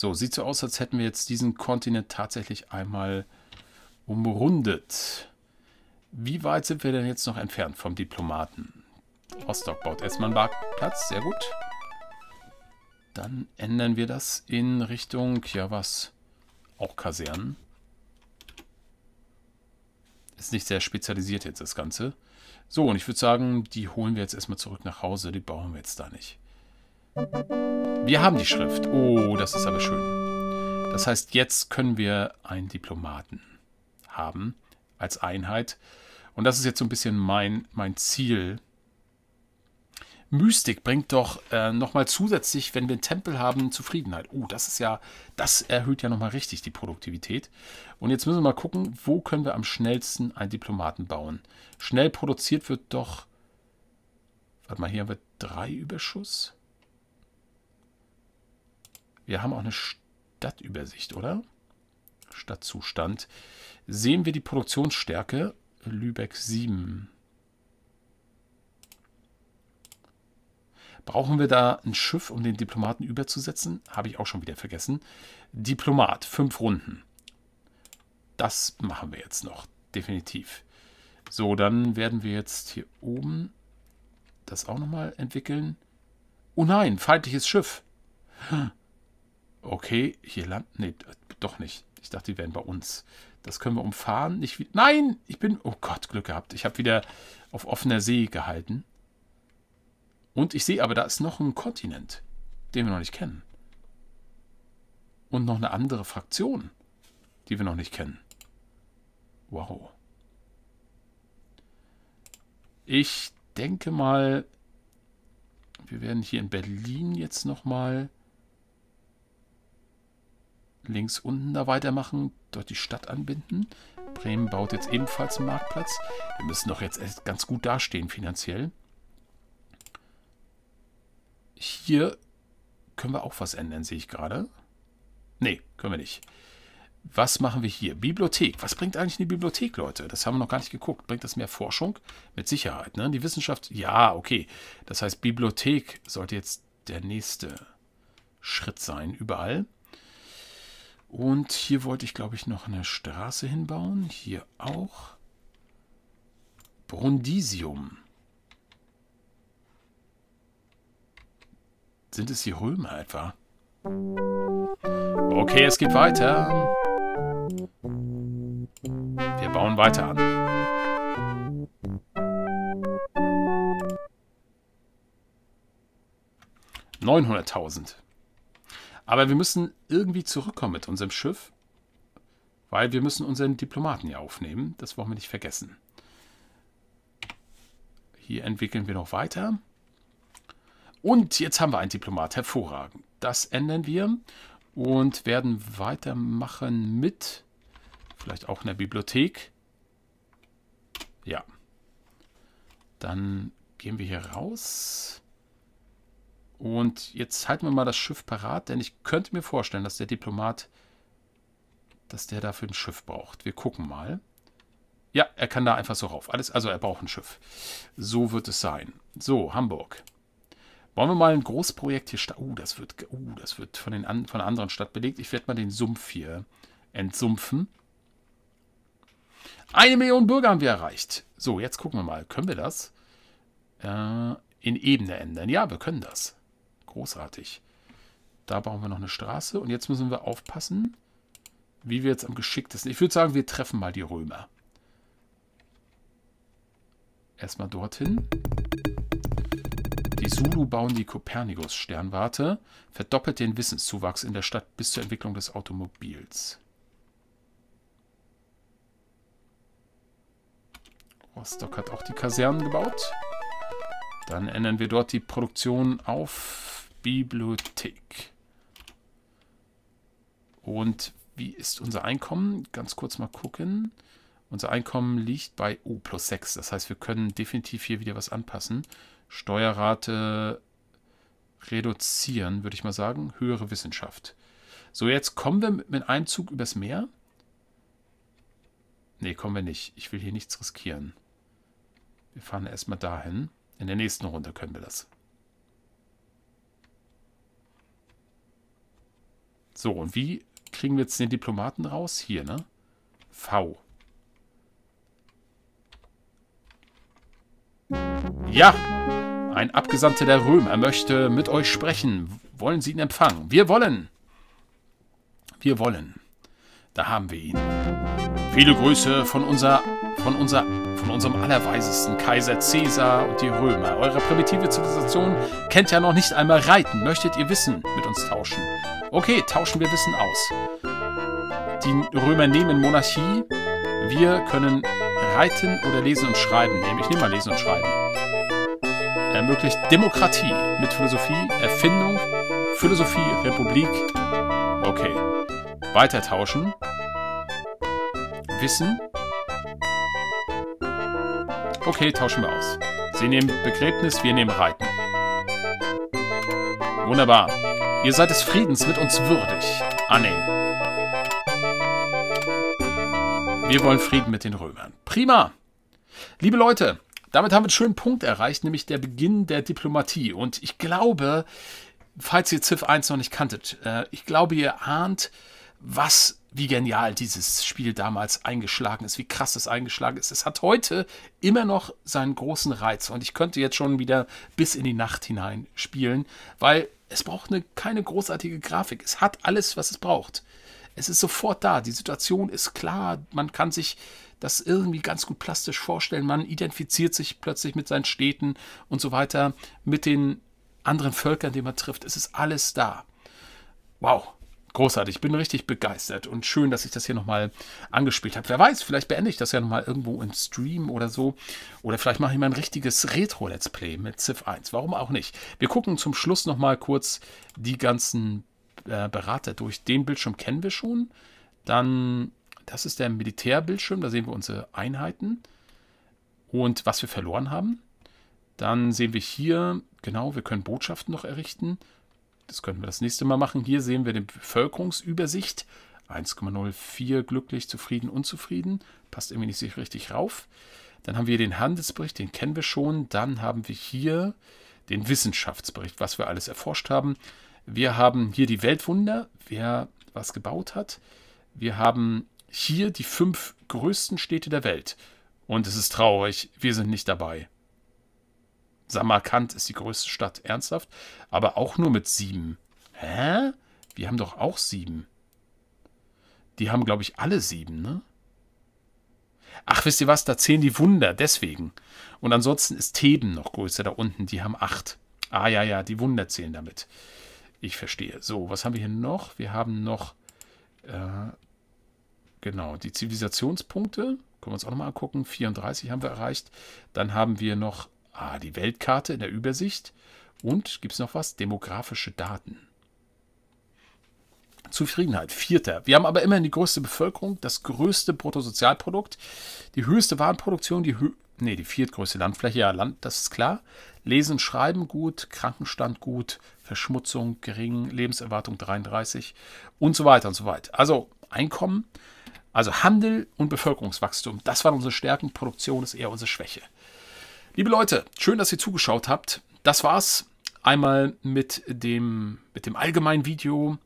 So, sieht so aus, als hätten wir jetzt diesen Kontinent tatsächlich einmal umrundet. Wie weit sind wir denn jetzt noch entfernt vom Diplomaten? Rostock baut erstmal einen Marktplatz, sehr gut. Dann ändern wir das in Richtung, ja was, auch Kasernen. Ist nicht sehr spezialisiert jetzt das Ganze. So, und ich würde sagen, die holen wir jetzt erstmal zurück nach Hause. Die brauchen wir jetzt da nicht. Wir haben die Schrift. Oh, das ist aber schön. Das heißt, jetzt können wir einen Diplomaten haben als Einheit. Und das ist jetzt so ein bisschen mein, mein Ziel. Mystik bringt doch äh, nochmal zusätzlich, wenn wir einen Tempel haben, Zufriedenheit. Oh, das ist ja, das erhöht ja nochmal richtig die Produktivität. Und jetzt müssen wir mal gucken, wo können wir am schnellsten einen Diplomaten bauen. Schnell produziert wird doch, warte mal, hier haben wir drei Überschuss. Wir haben auch eine Stadtübersicht, oder? Stadtzustand. Sehen wir die Produktionsstärke? Lübeck 7. Brauchen wir da ein Schiff, um den Diplomaten überzusetzen? Habe ich auch schon wieder vergessen. Diplomat, fünf Runden. Das machen wir jetzt noch, definitiv. So, dann werden wir jetzt hier oben das auch nochmal entwickeln. Oh nein, feindliches Schiff. Okay, hier landen. Nee, doch nicht. Ich dachte, die wären bei uns. Das können wir umfahren. Nicht Nein, ich bin. Oh Gott, Glück gehabt. Ich habe wieder auf offener See gehalten. Und ich sehe aber, da ist noch ein Kontinent, den wir noch nicht kennen. Und noch eine andere Fraktion, die wir noch nicht kennen. Wow. Ich denke mal, wir werden hier in Berlin jetzt nochmal links unten da weitermachen, dort die Stadt anbinden. Bremen baut jetzt ebenfalls einen Marktplatz. Wir müssen doch jetzt ganz gut dastehen finanziell. Hier können wir auch was ändern, sehe ich gerade. Nee, können wir nicht. Was machen wir hier? Bibliothek. Was bringt eigentlich eine Bibliothek, Leute? Das haben wir noch gar nicht geguckt. Bringt das mehr Forschung? Mit Sicherheit, ne? Die Wissenschaft, ja, okay. Das heißt, Bibliothek sollte jetzt der nächste Schritt sein, überall. Und hier wollte ich, glaube ich, noch eine Straße hinbauen. Hier auch. Brundisium. Sind es die Römer etwa? Okay, es geht weiter. Wir bauen weiter an. Neunhunderttausend. Aber wir müssen irgendwie zurückkommen mit unserem Schiff, weil wir müssen unseren Diplomaten ja aufnehmen. Das wollen wir nicht vergessen. Hier entwickeln wir noch weiter. Und jetzt haben wir einen Diplomat. Hervorragend. Das ändern wir und werden weitermachen mit vielleicht auch in der Bibliothek. Ja. Dann gehen wir hier raus. Und jetzt halten wir mal das Schiff parat, denn ich könnte mir vorstellen, dass der Diplomat, dass der dafür ein Schiff braucht. Wir gucken mal. Ja, er kann da einfach so rauf. Alles, also er braucht ein Schiff. So wird es sein. So, Hamburg. Wollen wir mal ein Großprojekt hier starten? Uh, das wird, uh, das wird von, den an, von einer anderen Stadt belegt. Ich werde mal den Sumpf hier entsumpfen. Eine Million Bürger haben wir erreicht. So, jetzt gucken wir mal. Können wir das äh, in Ebene ändern? Ja, wir können das. Großartig. Da bauen wir noch eine Straße. Und jetzt müssen wir aufpassen, wie wir jetzt am geschicktesten. Ich würde sagen, wir treffen mal die Römer. Erstmal dorthin. Die Zulu bauen die Kopernikus-Sternwarte, verdoppelt den Wissenszuwachs in der Stadt bis zur Entwicklung des Automobils. Rostock hat auch die Kasernen gebaut. Dann ändern wir dort die Produktion auf Bibliothek. Und wie ist unser Einkommen? Ganz kurz mal gucken. Unser Einkommen liegt bei O plus 6. Das heißt, wir können definitiv hier wieder was anpassen. Steuerrate reduzieren, würde ich mal sagen. Höhere Wissenschaft. So, jetzt kommen wir mit einem Zug übers Meer. Ne, kommen wir nicht. Ich will hier nichts riskieren. Wir fahren erstmal dahin. In der nächsten Runde können wir das. So, und wie kriegen wir jetzt den Diplomaten raus? Hier, ne? V. Ja, ein Abgesandter der Römer möchte mit euch sprechen. Wollen Sie ihn empfangen? Wir wollen. Wir wollen. Da haben wir ihn. Viele Grüße von unser, von unser, von unserem allerweisesten Kaiser Caesar und die Römer. Eure primitive Zivilisation kennt ja noch nicht einmal Reiten. Möchtet ihr Wissen mit uns tauschen? Okay, tauschen wir Wissen aus. Die Römer nehmen Monarchie. Wir können reiten oder lesen und schreiben nehmen. Ich nehme mal lesen und schreiben ermöglicht Demokratie mit Philosophie, Erfindung, Philosophie, Republik. Okay. Weiter tauschen. Wissen. Okay, tauschen wir aus. Sie nehmen Begräbnis, wir nehmen Reiten. Wunderbar. Ihr seid des Friedens mit uns würdig. Annehmen. Wir wollen Frieden mit den Römern. Prima. Liebe Leute, damit haben wir einen schönen Punkt erreicht, nämlich der Beginn der Diplomatie. Und ich glaube, falls ihr Civ 1 noch nicht kanntet, äh, ich glaube, ihr ahnt, was, wie genial dieses Spiel damals eingeschlagen ist, wie krass es eingeschlagen ist. Es hat heute immer noch seinen großen Reiz und ich könnte jetzt schon wieder bis in die Nacht hinein spielen, weil es braucht eine, keine großartige Grafik. Es hat alles, was es braucht. Es ist sofort da. Die Situation ist klar. Man kann sich das irgendwie ganz gut plastisch vorstellen. Man identifiziert sich plötzlich mit seinen Städten und so weiter, mit den anderen Völkern, die man trifft. Es ist alles da. Wow, großartig. Ich bin richtig begeistert und schön, dass ich das hier nochmal angespielt habe. Wer weiß, vielleicht beende ich das ja nochmal irgendwo im Stream oder so. Oder vielleicht mache ich mal ein richtiges Retro-Let's Play mit Civ 1. Warum auch nicht? Wir gucken zum Schluss nochmal kurz die ganzen äh, Berater durch. Den Bildschirm kennen wir schon. Dann das ist der Militärbildschirm, da sehen wir unsere Einheiten und was wir verloren haben. Dann sehen wir hier, genau, wir können Botschaften noch errichten. Das können wir das nächste Mal machen. Hier sehen wir die Bevölkerungsübersicht. 1,04 glücklich, zufrieden, unzufrieden. Passt irgendwie nicht richtig rauf. Dann haben wir den Handelsbericht, den kennen wir schon. Dann haben wir hier den Wissenschaftsbericht, was wir alles erforscht haben. Wir haben hier die Weltwunder, wer was gebaut hat. Wir haben hier die fünf größten Städte der Welt. Und es ist traurig, wir sind nicht dabei. Samarkand ist die größte Stadt, ernsthaft, aber auch nur mit sieben. Hä? Wir haben doch auch sieben. Die haben, glaube ich, alle sieben, ne? Ach, wisst ihr was? Da zählen die Wunder, deswegen. Und ansonsten ist Theben noch größer da unten, die haben acht. Ah, ja, ja, die Wunder zählen damit. Ich verstehe. So, was haben wir hier noch? Wir haben noch äh, Genau, die Zivilisationspunkte, können wir uns auch nochmal angucken, 34 haben wir erreicht. Dann haben wir noch ah, die Weltkarte in der Übersicht. Und gibt es noch was? Demografische Daten. Zufriedenheit, vierter. Wir haben aber immerhin die größte Bevölkerung, das größte Bruttosozialprodukt, die höchste Warenproduktion, die, hö nee, die viertgrößte Landfläche, ja, Land, das ist klar. Lesen, Schreiben gut, Krankenstand gut, Verschmutzung gering, Lebenserwartung 33 und so weiter und so weiter. Also Einkommen also Handel und Bevölkerungswachstum, das waren unsere Stärken, Produktion ist eher unsere Schwäche. Liebe Leute, schön, dass ihr zugeschaut habt. Das war's einmal mit dem, mit dem allgemeinen Video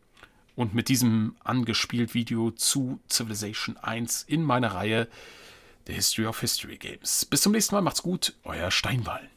und mit diesem angespielt Video zu Civilization 1 in meiner Reihe The History of History Games. Bis zum nächsten Mal, macht's gut, euer Steinwall.